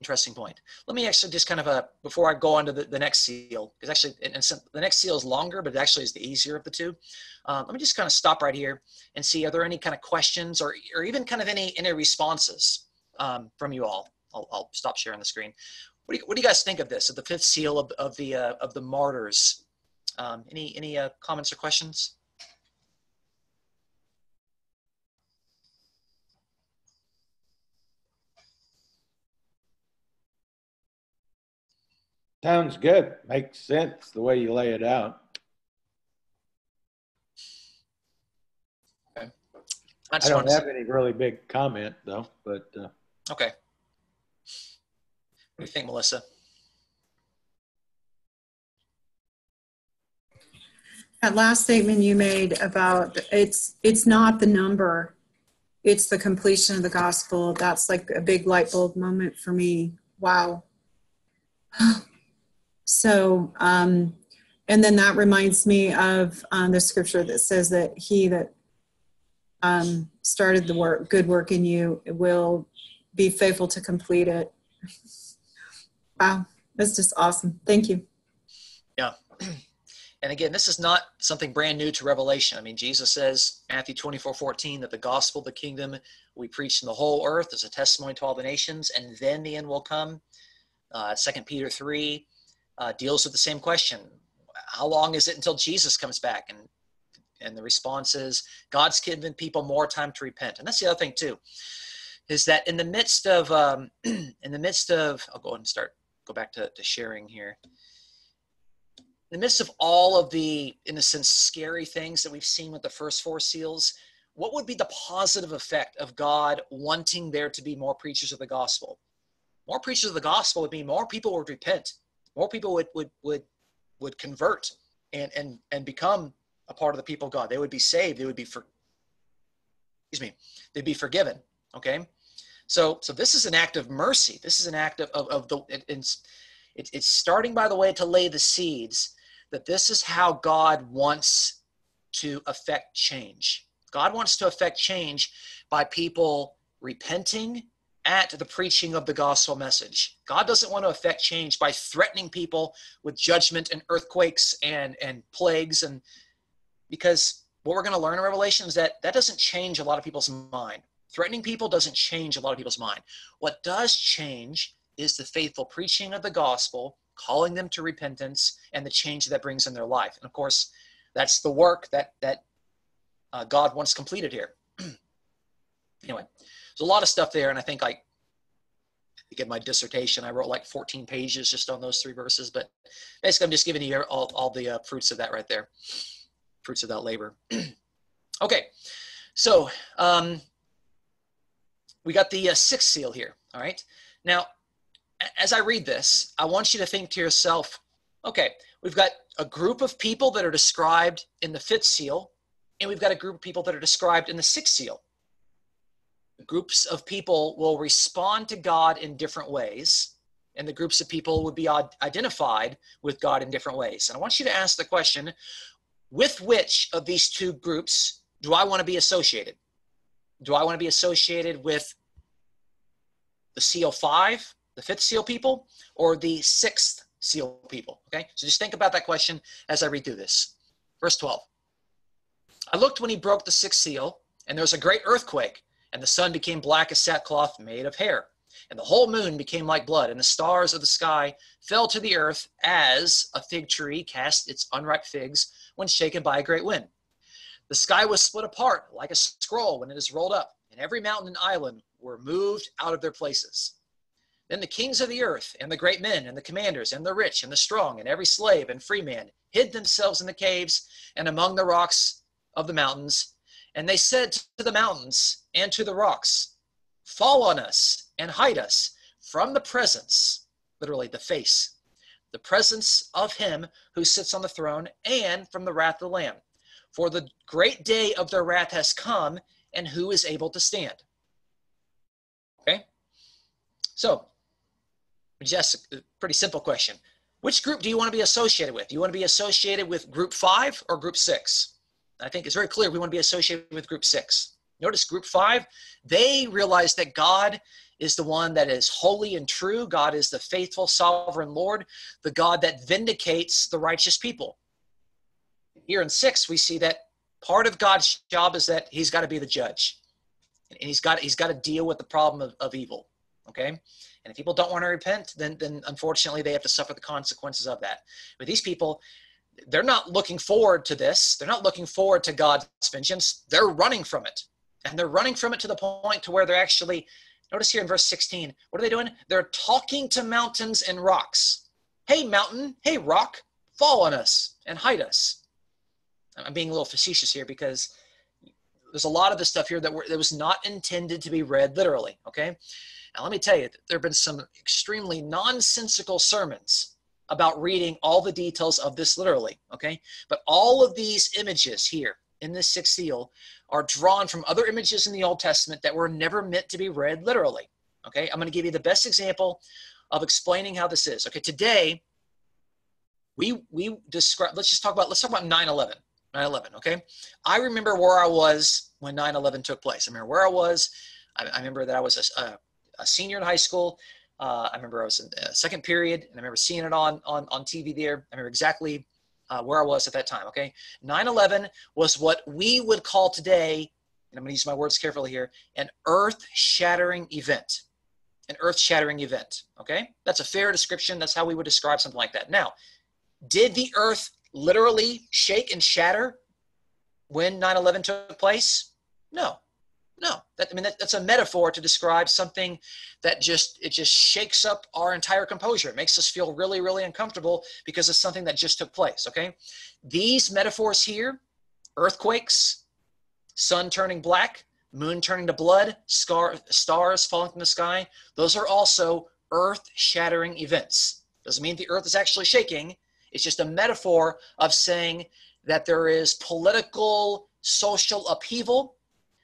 Interesting point. Let me actually just kind of a uh, before I go on to the, the next seal, because actually and, and the next seal is longer, but it actually is the easier of the two. Um, let me just kind of stop right here and see are there any kind of questions or, or even kind of any any responses um, from you all. I'll, I'll, stop sharing the screen. What do, you, what do you guys think of this, of the fifth seal of, of the uh, of the martyrs? Um, any any uh, comments or questions? Sounds good. Makes sense the way you lay it out. Okay. I, I don't have any really big comment though, but. Uh... Okay. What do you think, Melissa? That last statement you made about it's it's not the number, it's the completion of the gospel. That's like a big light bulb moment for me. Wow. So, um, and then that reminds me of um, the scripture that says that he that um, started the work, good work in you, will be faithful to complete it. Wow, that's just awesome. Thank you. Yeah. And again, this is not something brand new to Revelation. I mean, Jesus says, Matthew 24 14, that the gospel of the kingdom we preach in the whole earth as a testimony to all the nations, and then the end will come. Uh, 2 Peter 3 uh, deals with the same question How long is it until Jesus comes back? And and the response is God's given people more time to repent. And that's the other thing too, is that in the midst of um, in the midst of I'll go ahead and start go back to, to sharing here. In the midst of all of the, in a sense, scary things that we've seen with the first four seals, what would be the positive effect of God wanting there to be more preachers of the gospel? More preachers of the gospel would mean more people would repent, more people would would would would convert and and and become a part of the people of God. They would be saved. They would be for excuse me, they'd be forgiven. Okay. So so this is an act of mercy. This is an act of, of, of the it, it's it's starting by the way to lay the seeds that this is how God wants to affect change. God wants to affect change by people repenting at the preaching of the gospel message. God doesn't want to affect change by threatening people with judgment and earthquakes and, and plagues. And because what we're going to learn in Revelation is that that doesn't change a lot of people's mind. Threatening people doesn't change a lot of people's mind. What does change is the faithful preaching of the gospel, calling them to repentance, and the change that brings in their life. And of course, that's the work that that uh, God wants completed here. anyway, there's a lot of stuff there, and I think I, I in my dissertation I wrote like 14 pages just on those three verses. But basically, I'm just giving you all, all the uh, fruits of that right there, fruits of that labor. okay, so um, we got the uh, sixth seal here. All right, now as I read this, I want you to think to yourself, okay, we've got a group of people that are described in the fifth seal, and we've got a group of people that are described in the sixth seal groups of people will respond to God in different ways, and the groups of people would be identified with God in different ways. And I want you to ask the question with which of these two groups do I want to be associated? Do I want to be associated with the seal five, the fifth seal people, or the sixth seal people? Okay, so just think about that question as I read this. Verse 12. I looked when he broke the sixth seal, and there was a great earthquake and the sun became black as sackcloth made of hair. And the whole moon became like blood, and the stars of the sky fell to the earth as a fig tree casts its unripe figs when shaken by a great wind. The sky was split apart like a scroll when it is rolled up, and every mountain and island were moved out of their places. Then the kings of the earth, and the great men, and the commanders, and the rich, and the strong, and every slave and free man hid themselves in the caves and among the rocks of the mountains. And they said to the mountains and to the rocks, Fall on us and hide us from the presence, literally the face, the presence of him who sits on the throne, and from the wrath of the Lamb. For the great day of their wrath has come, and who is able to stand? So, just a pretty simple question. Which group do you want to be associated with? Do you want to be associated with group five or group six? I think it's very clear we want to be associated with group six. Notice group five, they realize that God is the one that is holy and true. God is the faithful, sovereign Lord, the God that vindicates the righteous people. Here in six, we see that part of God's job is that he's got to be the judge. And he's got, he's got to deal with the problem of, of evil. Okay? And if people don't want to repent, then, then unfortunately they have to suffer the consequences of that. But these people, they're not looking forward to this. They're not looking forward to God's vengeance. They're running from it. And they're running from it to the point to where they're actually, notice here in verse 16, what are they doing? They're talking to mountains and rocks. Hey, mountain, hey, rock, fall on us and hide us. I'm being a little facetious here because there's a lot of the stuff here that, were, that was not intended to be read literally, okay? Now, let me tell you, there have been some extremely nonsensical sermons about reading all the details of this literally, okay? But all of these images here in this sixth seal are drawn from other images in the Old Testament that were never meant to be read literally, okay? I'm going to give you the best example of explaining how this is. Okay, today we we describe let's just talk about let's talk about 9/11. 9/11, okay? I remember where I was when 9/11 took place. I remember where I was. I, I remember that I was a, a a senior in high school. Uh, I remember I was in second period, and I remember seeing it on on on TV there. I remember exactly uh, where I was at that time. Okay, 9/11 was what we would call today, and I'm going to use my words carefully here, an earth-shattering event. An earth-shattering event. Okay, that's a fair description. That's how we would describe something like that. Now, did the earth literally shake and shatter when 9/11 took place? No, no, that, I mean that, that's a metaphor to describe something that just it just shakes up our entire composure. It makes us feel really, really uncomfortable because of something that just took place. Okay, these metaphors here, earthquakes, sun turning black, moon turning to blood, scar, stars falling from the sky. Those are also earth-shattering events. Doesn't mean the earth is actually shaking. It's just a metaphor of saying that there is political, social upheaval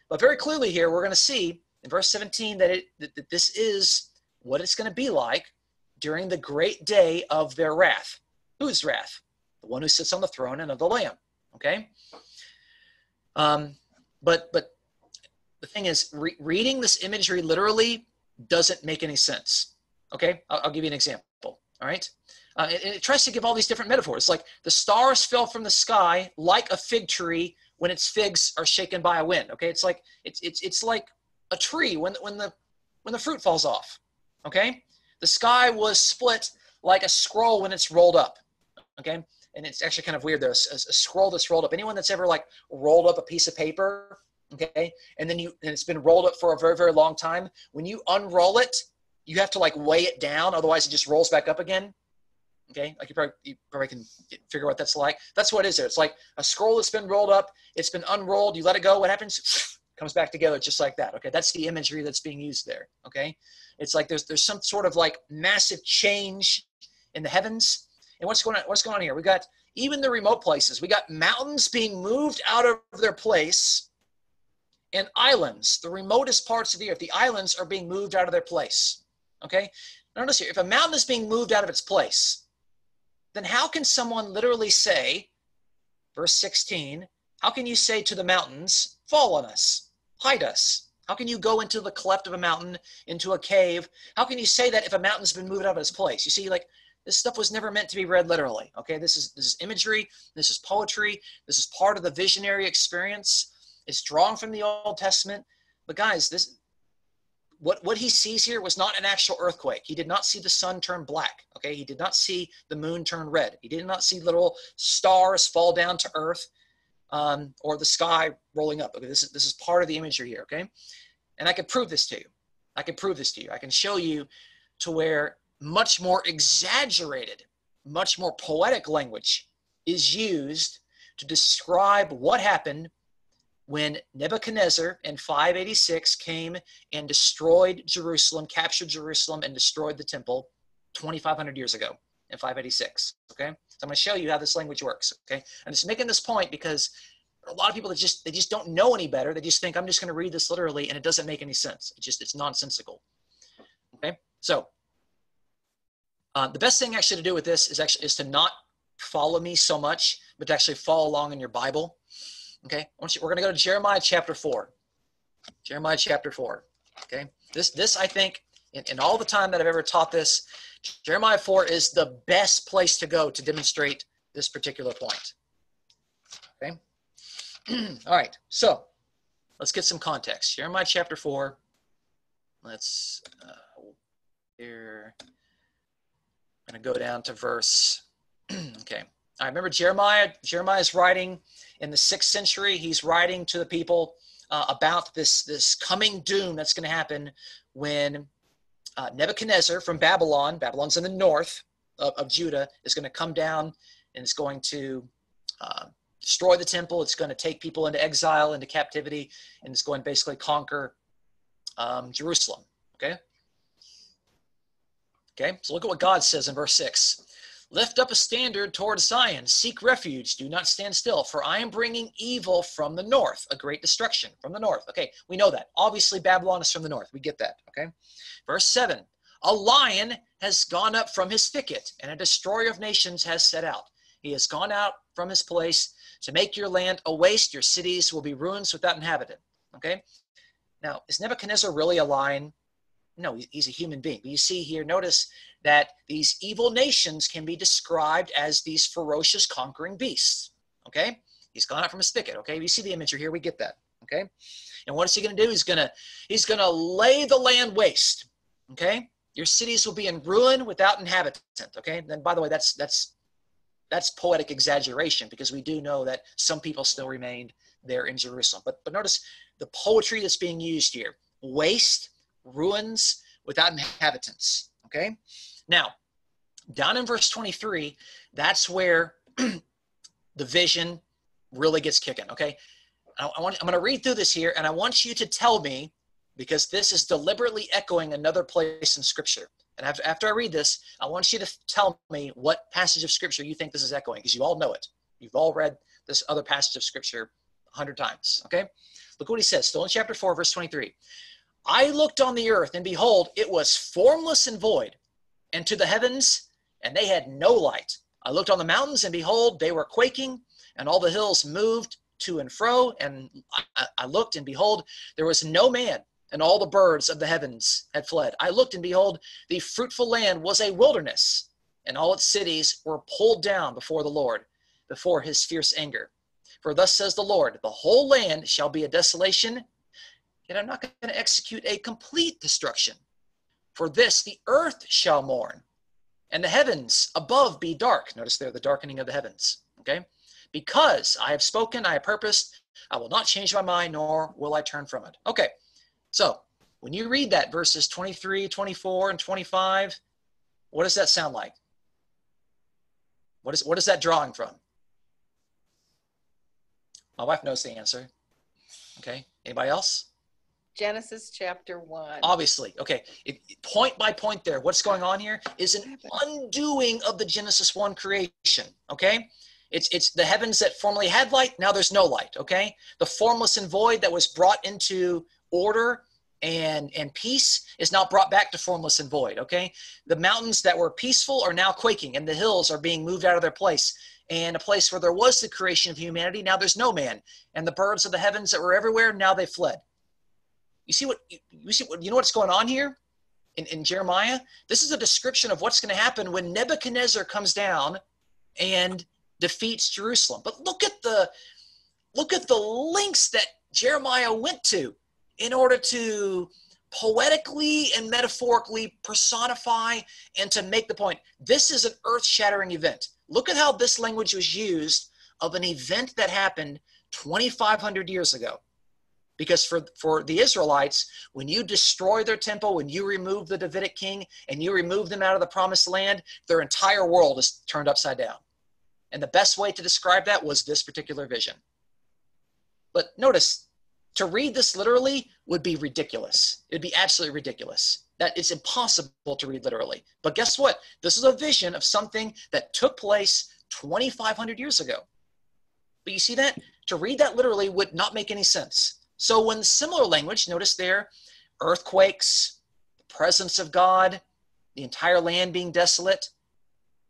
but very clearly here, we're going to see in verse 17 that, it, that, that this is what it's going to be like during the great day of their wrath. Whose wrath? The one who sits on the throne and of the Lamb. Okay? Um, but, but the thing is, re- reading this imagery literally doesn't make any sense. Okay? I'll, I'll give you an example. All right? Uh, it, it tries to give all these different metaphors. Like the stars fell from the sky like a fig tree when its figs are shaken by a wind. Okay, it's like it's it's it's like a tree when when the when the fruit falls off. Okay, the sky was split like a scroll when it's rolled up. Okay, and it's actually kind of weird. There's a, a scroll that's rolled up. Anyone that's ever like rolled up a piece of paper, okay, and then you and it's been rolled up for a very very long time. When you unroll it, you have to like weigh it down, otherwise it just rolls back up again. Okay, like you probably, you probably can figure out what that's like. That's what it is there. It's like a scroll that's been rolled up, it's been unrolled, you let it go, what happens? comes back together just like that. Okay, that's the imagery that's being used there. Okay, it's like there's there's some sort of like massive change in the heavens. And what's going on? What's going on here? We got even the remote places. We got mountains being moved out of their place, and islands, the remotest parts of the earth, the islands are being moved out of their place. Okay, notice here, if a mountain is being moved out of its place, then how can someone literally say, verse 16, how can you say to the mountains, fall on us, hide us? How can you go into the cleft of a mountain, into a cave? How can you say that if a mountain's been moved out of its place? You see, like this stuff was never meant to be read literally. Okay, this is this is imagery, this is poetry, this is part of the visionary experience. It's drawn from the Old Testament. But guys, this what, what he sees here was not an actual earthquake. He did not see the sun turn black. Okay. He did not see the moon turn red. He did not see little stars fall down to earth um, or the sky rolling up. Okay. This is, this is part of the imagery here. Okay. And I could prove this to you. I can prove this to you. I can show you to where much more exaggerated, much more poetic language is used to describe what happened when Nebuchadnezzar in 586 came and destroyed Jerusalem, captured Jerusalem, and destroyed the temple 2,500 years ago in 586. Okay, so I'm going to show you how this language works. Okay, I'm just making this point because a lot of people that just they just don't know any better. They just think I'm just going to read this literally, and it doesn't make any sense. It just it's nonsensical. Okay, so uh, the best thing actually to do with this is actually is to not follow me so much, but to actually follow along in your Bible. Okay, we're going to go to Jeremiah chapter four. Jeremiah chapter four. Okay, this this I think in, in all the time that I've ever taught this, Jeremiah four is the best place to go to demonstrate this particular point. Okay. all right, so let's get some context. Jeremiah chapter four. Let's uh, here. I'm going to go down to verse. okay. I remember Jeremiah. Jeremiah is writing in the sixth century. He's writing to the people uh, about this this coming doom that's going to happen when uh, Nebuchadnezzar from Babylon, Babylon's in the north of, of Judah, is going to come down and it's going to uh, destroy the temple. It's going to take people into exile, into captivity, and it's going to basically conquer um, Jerusalem. Okay. Okay. So look at what God says in verse six. Lift up a standard toward Zion. Seek refuge. Do not stand still, for I am bringing evil from the north, a great destruction from the north. Okay, we know that. Obviously, Babylon is from the north. We get that. Okay. Verse 7 A lion has gone up from his thicket, and a destroyer of nations has set out. He has gone out from his place to make your land a waste. Your cities will be ruins without inhabitant. Okay. Now, is Nebuchadnezzar really a lion? No, he's a human being. But you see here, notice that these evil nations can be described as these ferocious conquering beasts. Okay? He's gone out from his thicket. Okay, you see the imagery here, we get that. Okay? And what is he gonna do? He's gonna he's gonna lay the land waste. Okay? Your cities will be in ruin without inhabitant. Okay. And then by the way, that's that's that's poetic exaggeration because we do know that some people still remained there in Jerusalem. But but notice the poetry that's being used here. Waste, ruins without inhabitants. Okay. Now, down in verse 23, that's where the vision really gets kicking. Okay. I, I want, I'm going to read through this here, and I want you to tell me, because this is deliberately echoing another place in Scripture. And after, I read this, I want you to tell me what passage of Scripture you think this is echoing, because you all know it. You've all read this other passage of Scripture a hundred times. Okay. Look what he says, still in chapter 4, verse 23. I looked on the earth, and behold, it was formless and void, and to the heavens, and they had no light. I looked on the mountains, and behold, they were quaking, and all the hills moved to and fro. And I, I looked, and behold, there was no man, and all the birds of the heavens had fled. I looked, and behold, the fruitful land was a wilderness, and all its cities were pulled down before the Lord, before his fierce anger. For thus says the Lord, the whole land shall be a desolation, yet I'm not going to execute a complete destruction. For this the earth shall mourn, and the heavens above be dark. Notice there the darkening of the heavens. Okay? Because I have spoken, I have purposed, I will not change my mind, nor will I turn from it. Okay, so when you read that verses 23, 24, and 25, what does that sound like? What is, what is that drawing from? My wife knows the answer. Okay, anybody else? Genesis chapter 1. Obviously. Okay. It, point by point there, what's going on here is an undoing of the Genesis 1 creation. Okay? It's, it's the heavens that formerly had light, now there's no light. Okay? The formless and void that was brought into order and, and peace is now brought back to formless and void. Okay? The mountains that were peaceful are now quaking, and the hills are being moved out of their place and a place where there was the creation of humanity now there's no man and the birds of the heavens that were everywhere now they fled you see what you see what you know what's going on here in, in Jeremiah? This is a description of what's going to happen when Nebuchadnezzar comes down and defeats Jerusalem. But look at the look at the links that Jeremiah went to in order to poetically and metaphorically personify and to make the point. This is an earth-shattering event. Look at how this language was used of an event that happened 2,500 years ago. Because for, for the Israelites, when you destroy their temple, when you remove the Davidic king and you remove them out of the promised land, their entire world is turned upside down. And the best way to describe that was this particular vision. But notice, to read this literally would be ridiculous. It'd be absolutely ridiculous. That it's impossible to read literally. But guess what? This is a vision of something that took place 2,500 years ago. But you see that? To read that literally would not make any sense. So when similar language, notice there, earthquakes, the presence of God, the entire land being desolate,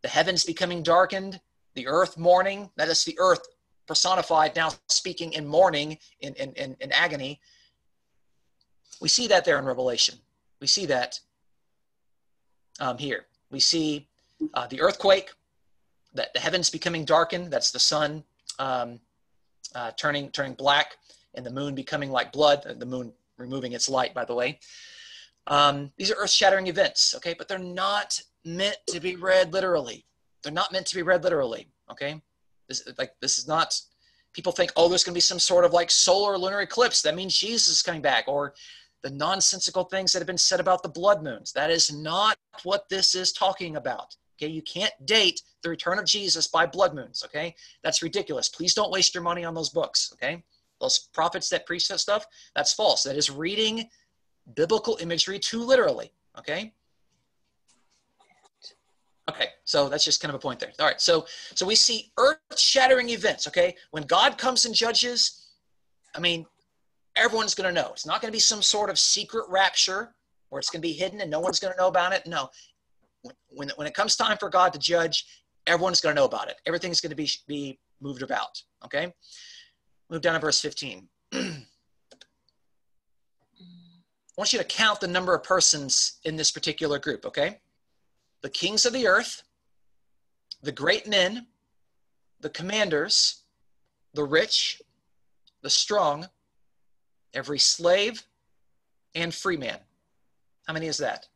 the heavens becoming darkened, the earth mourning, that is the earth personified now speaking in mourning, in, in, in, in agony. We see that there in Revelation. We see that um, here. We see uh, the earthquake, that the heavens becoming darkened. That's the sun um, uh, turning turning black, and the moon becoming like blood. The moon removing its light, by the way. Um, these are earth-shattering events, okay, but they're not meant to be read literally. They're not meant to be read literally, okay. This like this is not. People think, oh, there's going to be some sort of like solar lunar eclipse. That means Jesus is coming back, or the nonsensical things that have been said about the blood moons. That is not what this is talking about. Okay, you can't date the return of Jesus by blood moons. Okay, that's ridiculous. Please don't waste your money on those books. Okay, those prophets that preach that stuff, that's false. That is reading biblical imagery too literally. Okay. Okay, so that's just kind of a point there. All right, so so we see earth-shattering events. Okay, when God comes and judges, I mean, everyone's going to know. It's not going to be some sort of secret rapture where it's going to be hidden and no one's going to know about it. No, when, when it comes time for God to judge, everyone's going to know about it. Everything's going to be, be moved about. Okay? Move down to verse 15. I want you to count the number of persons in this particular group, okay? The kings of the earth, the great men, the commanders, the rich, the strong, every slave, and free man. How many is that?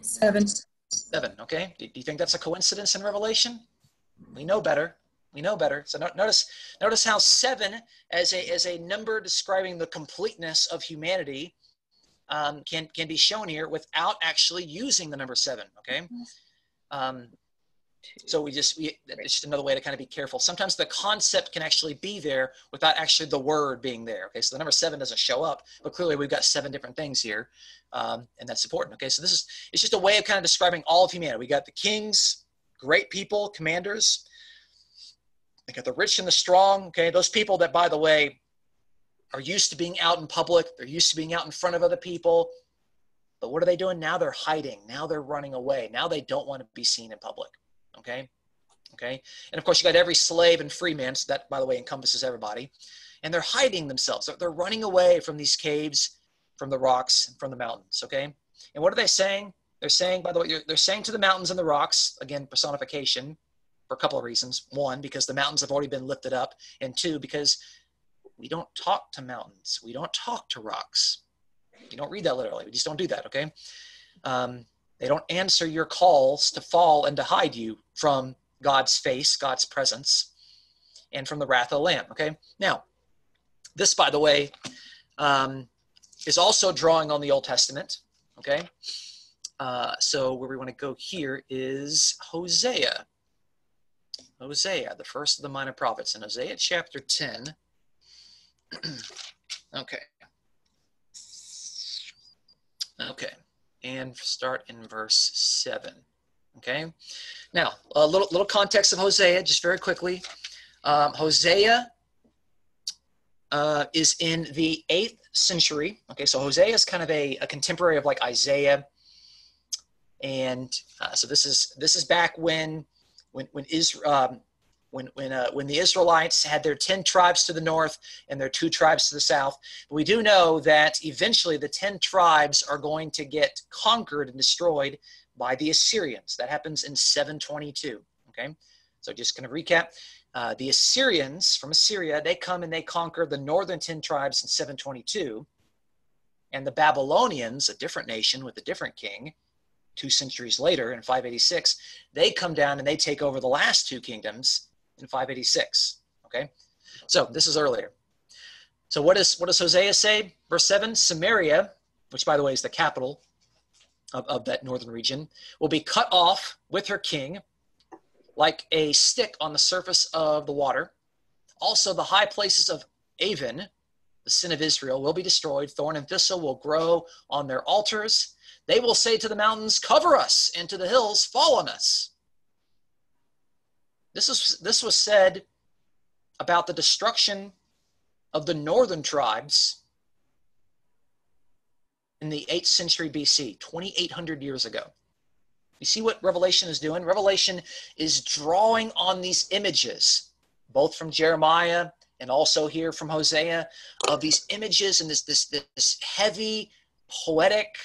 Seven. Seven, okay? Do, you think that's a coincidence in Revelation? We know better. We know better. So no, notice, notice how seven, as a as a number describing the completeness of humanity, um, can can be shown here without actually using the number seven. Okay, um, so we just we it's just another way to kind of be careful sometimes the concept can actually be there without actually the word being there okay so the number seven doesn't show up but clearly we've got seven different things here um, and that's important okay so this is it's just a way of kind of describing all of humanity we got the kings great people commanders got the rich and the strong okay those people that by the way are used to being out in public they're used to being out in front of other people but what are they doing now they're hiding now they're running away now they don't want to be seen in public Okay. Okay. And of course, you got every slave and free man. So that, by the way, encompasses everybody. And they're hiding themselves. They're running away from these caves, from the rocks, from the mountains. Okay. And what are they saying? They're saying, by the way, they're saying to the mountains and the rocks, again, personification for a couple of reasons. One, because the mountains have already been lifted up. And two, because we don't talk to mountains. We don't talk to rocks. You don't read that literally. We just don't do that. Okay. Um, they don't answer your calls to fall and to hide you from God's face, God's presence, and from the wrath of the Lamb. Okay. Now, this, by the way, um, is also drawing on the Old Testament. Okay. Uh, so where we want to go here is Hosea. Hosea, the first of the minor prophets, in Hosea chapter 10. okay. Okay and start in verse 7. Okay? Now, a little, little context of Hosea, just very quickly. Um, Hosea uh, is in the 8th century. Okay, so Hosea is kind of a, a contemporary of like Isaiah. And uh, so this is this is back when when when Israel um, when when uh, when the Israelites had their ten tribes to the north and their two tribes to the south. But we do know that eventually the ten tribes are going to get conquered and destroyed by the Assyrians. That happens in 722. Okay, so just kind of recap. Uh, the Assyrians from Assyria they come and they conquer the northern ten tribes in 722, and the Babylonians, a different nation with a different king, two centuries later in 586, they come down and they take over the last two kingdoms in 586. Okay, so this is earlier. So what does what does Hosea say? Verse seven: Samaria, which by the way is the capital of, of that northern region, will be cut off with her king, like a stick on the surface of the water. Also, the high places of Aven, the sin of Israel, will be destroyed. Thorn and thistle will grow on their altars. They will say to the mountains, Cover us, and to the hills, Fall on us. This, is, this was said about the destruction of the northern tribes in the 8th century BC, 2,800 years ago. You see what Revelation is doing? Revelation is drawing on these images, both from Jeremiah and also here from Hosea, of these images and this, this, this heavy, poetic,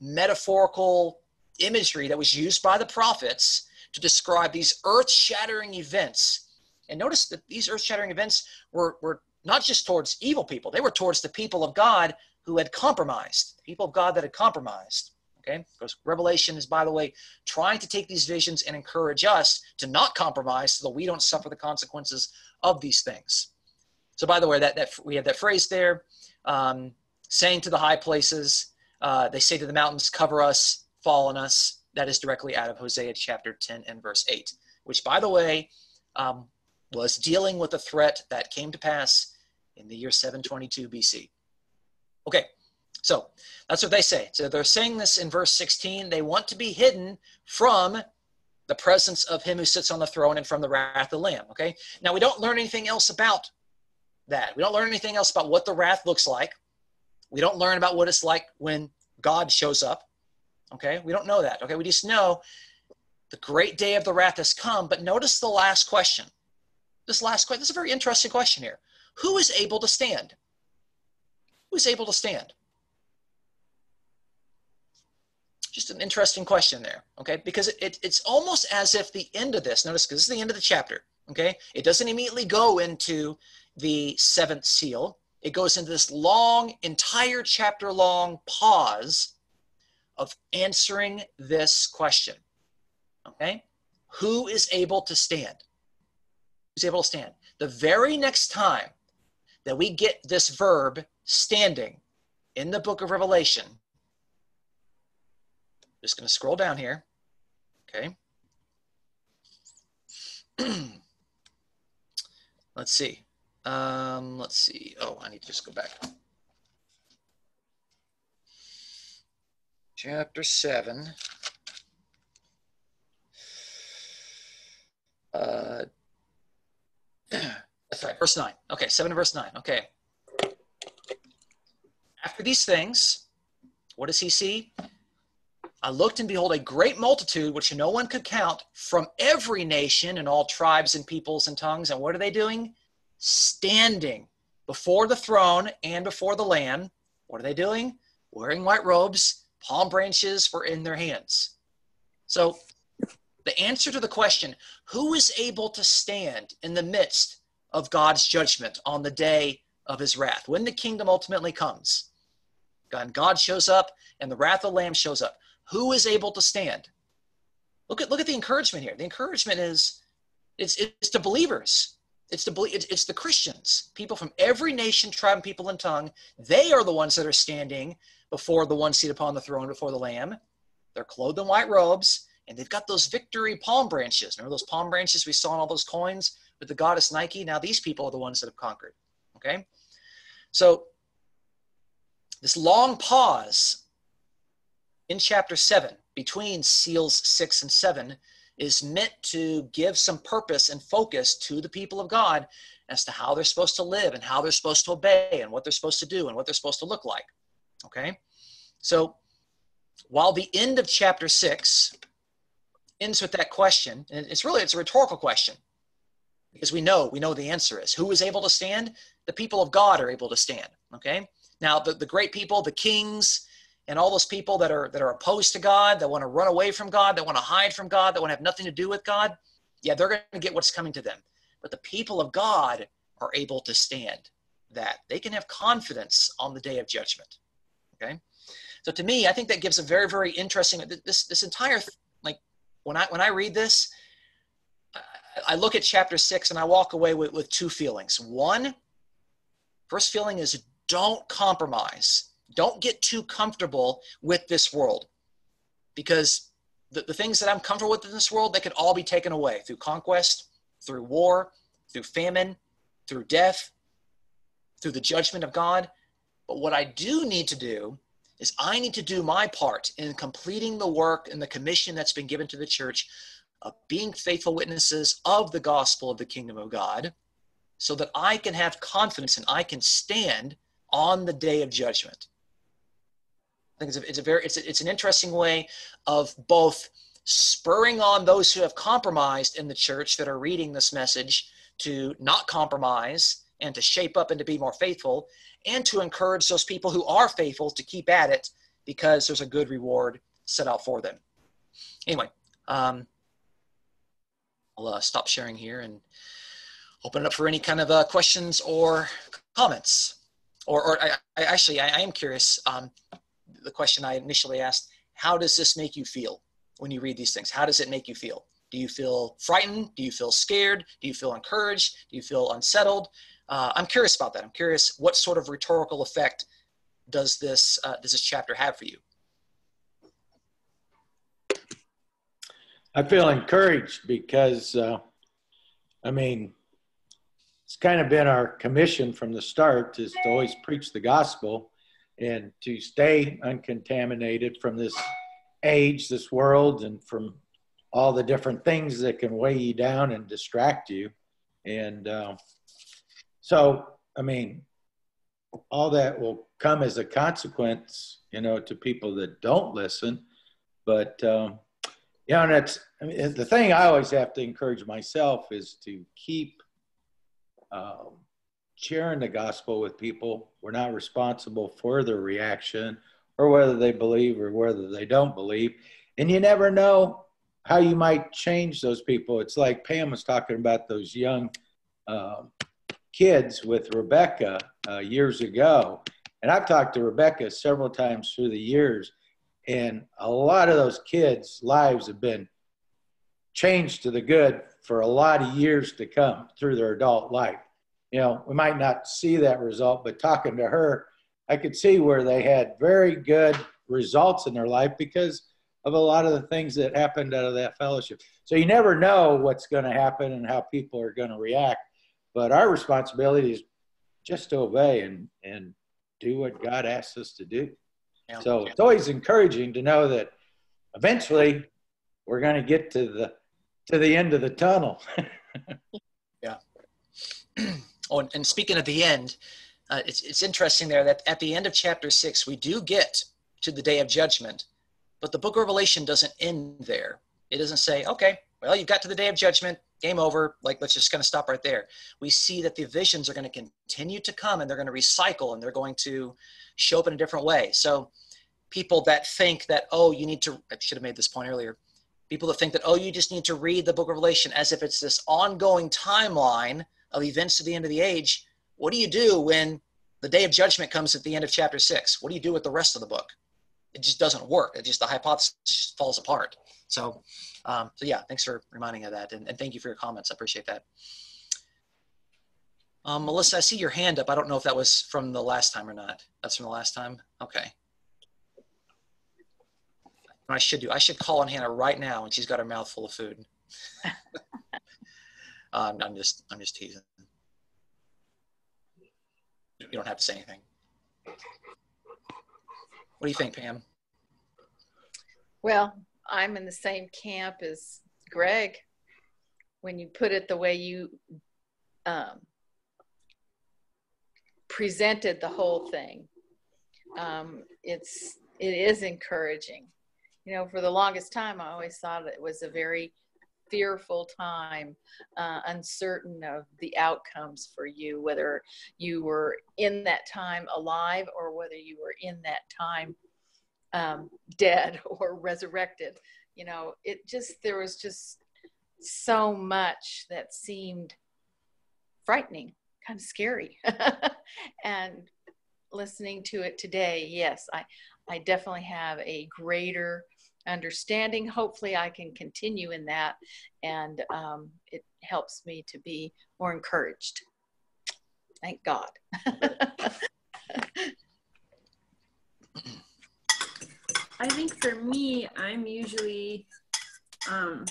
metaphorical imagery that was used by the prophets to describe these earth shattering events. And notice that these earth shattering events were, were not just towards evil people, they were towards the people of God who had compromised, the people of God that had compromised. Okay, because Revelation is, by the way, trying to take these visions and encourage us to not compromise so that we don't suffer the consequences of these things. So, by the way, that, that we have that phrase there, um, saying to the high places, uh, they say to the mountains, cover us, fall on us. That is directly out of Hosea chapter 10 and verse 8, which, by the way, um, was dealing with a threat that came to pass in the year 722 BC. Okay, so that's what they say. So they're saying this in verse 16. They want to be hidden from the presence of him who sits on the throne and from the wrath of the Lamb. Okay, now we don't learn anything else about that. We don't learn anything else about what the wrath looks like. We don't learn about what it's like when God shows up. Okay, we don't know that. Okay, we just know the great day of the wrath has come. But notice the last question. This last question, this is a very interesting question here. Who is able to stand? who's able to stand? Just an interesting question there, okay? Because it, it's almost as if the end of this, notice, because this is the end of the chapter, okay? It doesn't immediately go into the seventh seal. It goes into this long, entire chapter long pause of answering this question, okay? Who is able to stand? Who's able to stand? The very next time that we get this verb standing in the book of Revelation. Just going to scroll down here. Okay. let's see. Um, let's see. Oh, I need to just go back. Chapter 7. Uh, sorry, verse 9. Okay, 7 verse 9. Okay. After these things, what does he see? I looked and behold a great multitude which no one could count from every nation and all tribes and peoples and tongues. And what are they doing? Standing before the throne and before the Lamb. What are they doing? Wearing white robes, palm branches were in their hands. So, the answer to the question, who is able to stand in the midst of God's judgment on the day of his wrath, when the kingdom ultimately comes. God, God shows up and the wrath of the Lamb shows up. Who is able to stand? Look at look at the encouragement here. The encouragement is it's it's to believers. It's the it's, it's the Christians, people from every nation, tribe, people and tongue. They are the ones that are standing before the one seated upon the throne, before the Lamb. They're clothed in white robes, and they've got those victory palm branches. Remember those palm branches we saw in all those coins with the goddess Nike? Now these people are the ones that have conquered. Okay, so, this long pause in chapter 7 between seals 6 and 7 is meant to give some purpose and focus to the people of God as to how they're supposed to live and how they're supposed to obey and what they're supposed to do and what they're supposed to look like. Okay? So, while the end of chapter 6 ends with that question, and it's really it's a rhetorical question because we know we know the answer is who is able to stand the people of god are able to stand okay now the, the great people the kings and all those people that are that are opposed to god that want to run away from god that want to hide from god that want to have nothing to do with god yeah they're going to get what's coming to them but the people of god are able to stand that they can have confidence on the day of judgment okay so to me i think that gives a very very interesting this this entire like when i when i read this I look at chapter six and I walk away with, with two feelings. One, First feeling is don't compromise. Don't get too comfortable with this world because the, the things that I'm comfortable with in this world, they can all be taken away through conquest, through war, through famine, through death, through the judgment of God. But what I do need to do is I need to do my part in completing the work and the commission that's been given to the church of being faithful witnesses of the gospel of the kingdom of God so that I can have confidence and I can stand on the day of judgment. I think it's a, it's a very it's, a, it's an interesting way of both spurring on those who have compromised in the church that are reading this message to not compromise and to shape up and to be more faithful and to encourage those people who are faithful to keep at it because there's a good reward set out for them. Anyway, um, I'll uh, stop sharing here and open it up for any kind of uh, questions or comments. Or, or I, I actually, I, I, am curious. Um, the question I initially asked: How does this make you feel when you read these things? How does it make you feel? Do you feel frightened? Do you feel scared? Do you feel encouraged? Do you feel unsettled? Uh, I'm curious about that. I'm curious what sort of rhetorical effect does this uh, does this chapter have for you? I feel encouraged because, uh, I mean, it's kind of been our commission from the start is to always preach the gospel and to stay uncontaminated from this age, this world, and from all the different things that can weigh you down and distract you. And uh, so, I mean, all that will come as a consequence, you know, to people that don't listen. But, um, know, and it's I mean, the thing I always have to encourage myself is to keep um, sharing the gospel with people. We're not responsible for their reaction or whether they believe or whether they don't believe. And you never know how you might change those people. It's like Pam was talking about those young uh, kids with Rebecca uh, years ago. And I've talked to Rebecca several times through the years, and a lot of those kids' lives have been changed to the good for a lot of years to come through their adult life. You know, we might not see that result, but talking to her, I could see where they had very good results in their life because of a lot of the things that happened out of that fellowship. So you never know what's going to happen and how people are going to react. But our responsibility is just to obey and, and do what God asks us to do. Yeah. So it's always encouraging to know that eventually we're going to get to the to the end of the tunnel. yeah. oh, and, and speaking of the end, uh, it's it's interesting there that at the end of chapter six we do get to the day of judgment, but the book of Revelation doesn't end there. It doesn't say, okay, well, you've got to the day of judgment game over like let's just kind of stop right there. We see that the visions are going to continue to come and they're going to recycle and they're going to show up in a different way. So people that think that oh you need to i should have made this point earlier. People that think that oh you just need to read the book of revelation as if it's this ongoing timeline of events to the end of the age what do you do when the day of judgment comes at the end of chapter six what do you do with the rest of the book it just doesn't work it just the hypothesis just falls apart so um, so yeah, thanks for reminding of that. And, and thank you for your comments. I appreciate that. Um, Melissa, I see your hand up. I don't know if that was from the last time or not. That's from the last time? Okay. I should do, I should call on Hannah right now and she's got her mouth full of food. um, I'm just, I'm just teasing. You don't have to say anything. What do you think, Pam? Well, I'm in the same camp as Greg when you put it the way you um, presented the whole thing. Um, it's it is encouraging. You know, for the longest time, I always thought it was a very fearful time, uh, uncertain of the outcomes for you, whether you were in that time alive or whether you were in that time um, dead or resurrected. You know, it just, there was just so much that seemed frightening, kind of scary. and listening to it today, yes, I, I definitely have a greater understanding. Hopefully, I can continue in that, and um, it helps me to be more encouraged. Thank God. I think for me, I'm usually, um,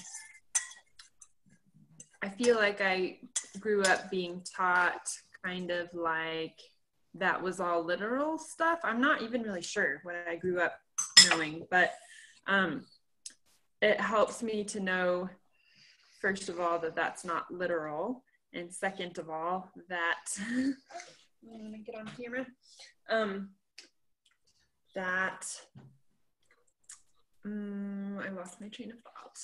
I feel like I grew up being taught kind of like that was all literal stuff. I'm not even really sure what I grew up knowing, but um, it helps me to know, first of all, that that's not literal. And second of all, that, I'm gonna get on camera, um, that um, I lost my train of thought.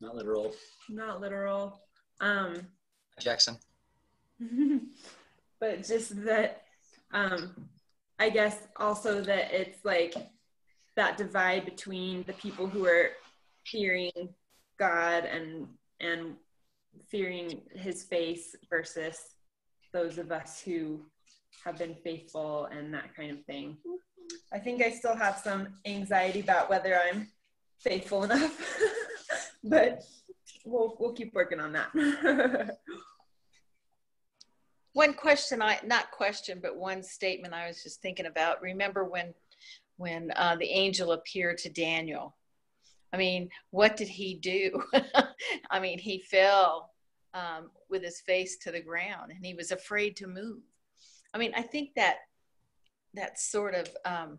Not literal. Not literal. Um, Jackson. but just that, um, I guess also that it's like that divide between the people who are fearing God and and fearing His face versus those of us who have been faithful and that kind of thing. I think I still have some anxiety about whether I'm faithful enough, but we'll we'll keep working on that. one question I not question, but one statement I was just thinking about. Remember when when uh, the angel appeared to Daniel? I mean, what did he do? I mean, he fell um, with his face to the ground and he was afraid to move. I mean, I think that that sort of um,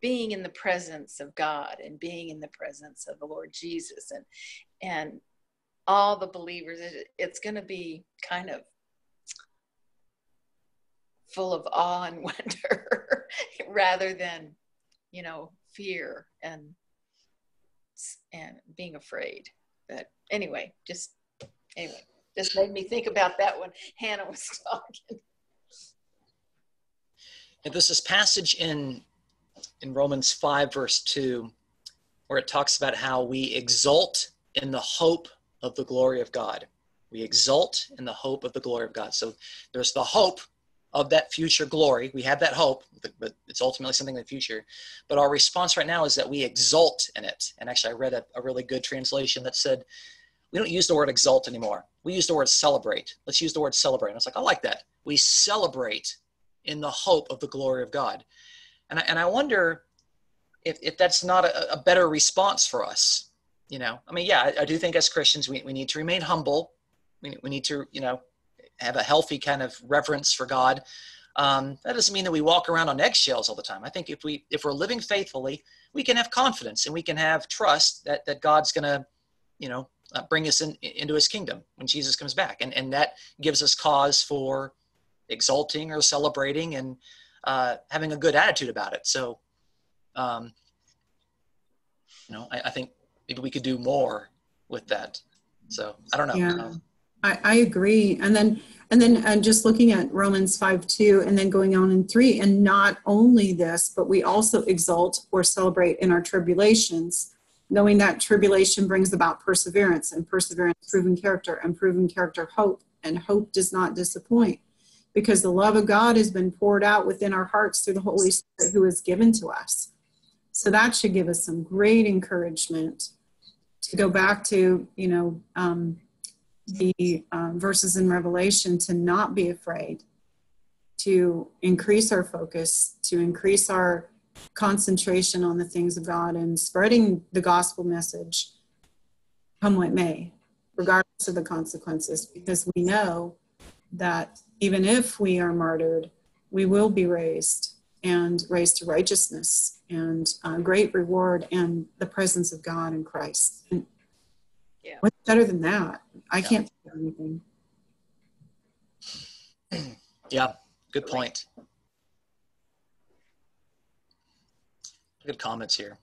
being in the presence of God and being in the presence of the Lord Jesus and and all the believers, it's going to be kind of full of awe and wonder rather than you know fear and and being afraid. But anyway just anyway just made me think about that when hannah was talking. And this is passage in in romans 5 verse 2 where it talks about how we exult in the hope of the glory of god. We exult in the hope of the glory of god. So there's the hope of that future glory. We have that hope, but it's ultimately something in the future. But our response right now is that we exult in it. And actually, I read a, a really good translation that said, we don't use the word exult anymore. We use the word celebrate. Let's use the word celebrate. And I was like, I like that. We celebrate in the hope of the glory of God. And I, and I wonder if, if that's not a, a better response for us. You know, I mean, yeah, I, I do think as Christians, we, we need to remain humble. We, we need to, you know, have a healthy kind of reverence for God. Um, that doesn't mean that we walk around on eggshells all the time. I think if we if we're living faithfully, we can have confidence and we can have trust that that God's going to, you know, uh, bring us in, into His kingdom when Jesus comes back, and and that gives us cause for exulting or celebrating and uh, having a good attitude about it. So, um, you know, I, I think maybe we could do more with that. So I don't know. Yeah. Um, I, I agree. And then and then and just looking at Romans 5 2 and then going on in 3. And not only this, but we also exult or celebrate in our tribulations, knowing that tribulation brings about perseverance, and perseverance, proven character, and proven character, hope. And hope does not disappoint because the love of God has been poured out within our hearts through the Holy Spirit who is given to us. So that should give us some great encouragement to go back to, you know, um, the um, verses in Revelation to not be afraid, to increase our focus, to increase our concentration on the things of God and spreading the gospel message, come what may, regardless of the consequences, because we know that even if we are martyred, we will be raised and raised to righteousness and uh, great reward and the presence of God in Christ. And yeah. What's better than that? I yeah. can't think of anything. Yeah, good point. Good comments here.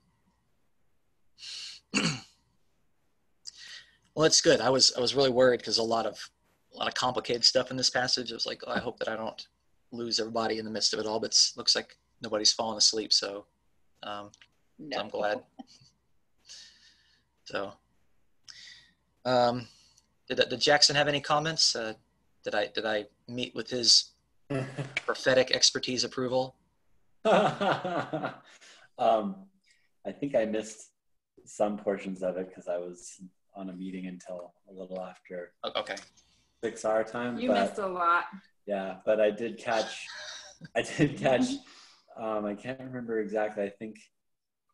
well, it's good. I was I was really worried because a lot of a lot of complicated stuff in this passage. I was like, oh, I hope that I don't lose everybody in the midst of it all. But it looks like nobody's fallen asleep, so, um, no. so I'm glad. So um, did, did Jackson have any comments? Uh, did I did I meet with his prophetic expertise approval? um, I think I missed some portions of it because I was on a meeting until a little after okay six hour time. You missed a lot. yeah, but I did catch, I did catch, um, I can't remember exactly. I think,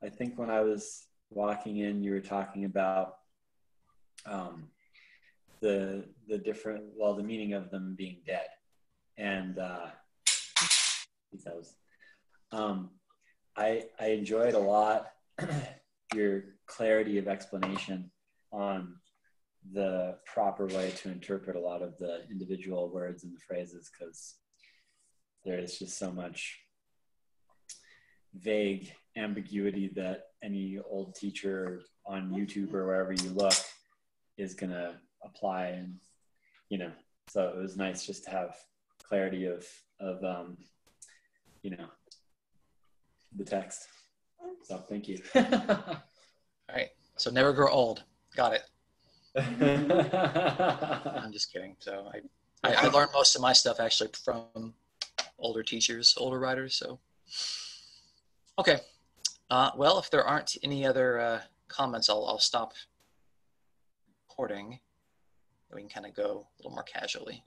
I think when I was walking in, you were talking about um, the the different, well, the meaning of them being dead, and uh. Um, I I enjoyed a lot your clarity of explanation on the proper way to interpret a lot of the individual words and the phrases because there is just so much vague ambiguity that any old teacher on YouTube or wherever you look is going to apply and you know so it was nice just to have clarity of of um you know the text so thank you All right. So never grow old. Got it. I'm just kidding. So I, I, I learned most of my stuff actually from older teachers, older writers. So, okay. Uh, well, if there aren't any other uh, comments, I'll, I'll stop recording. We can kind of go a little more casually.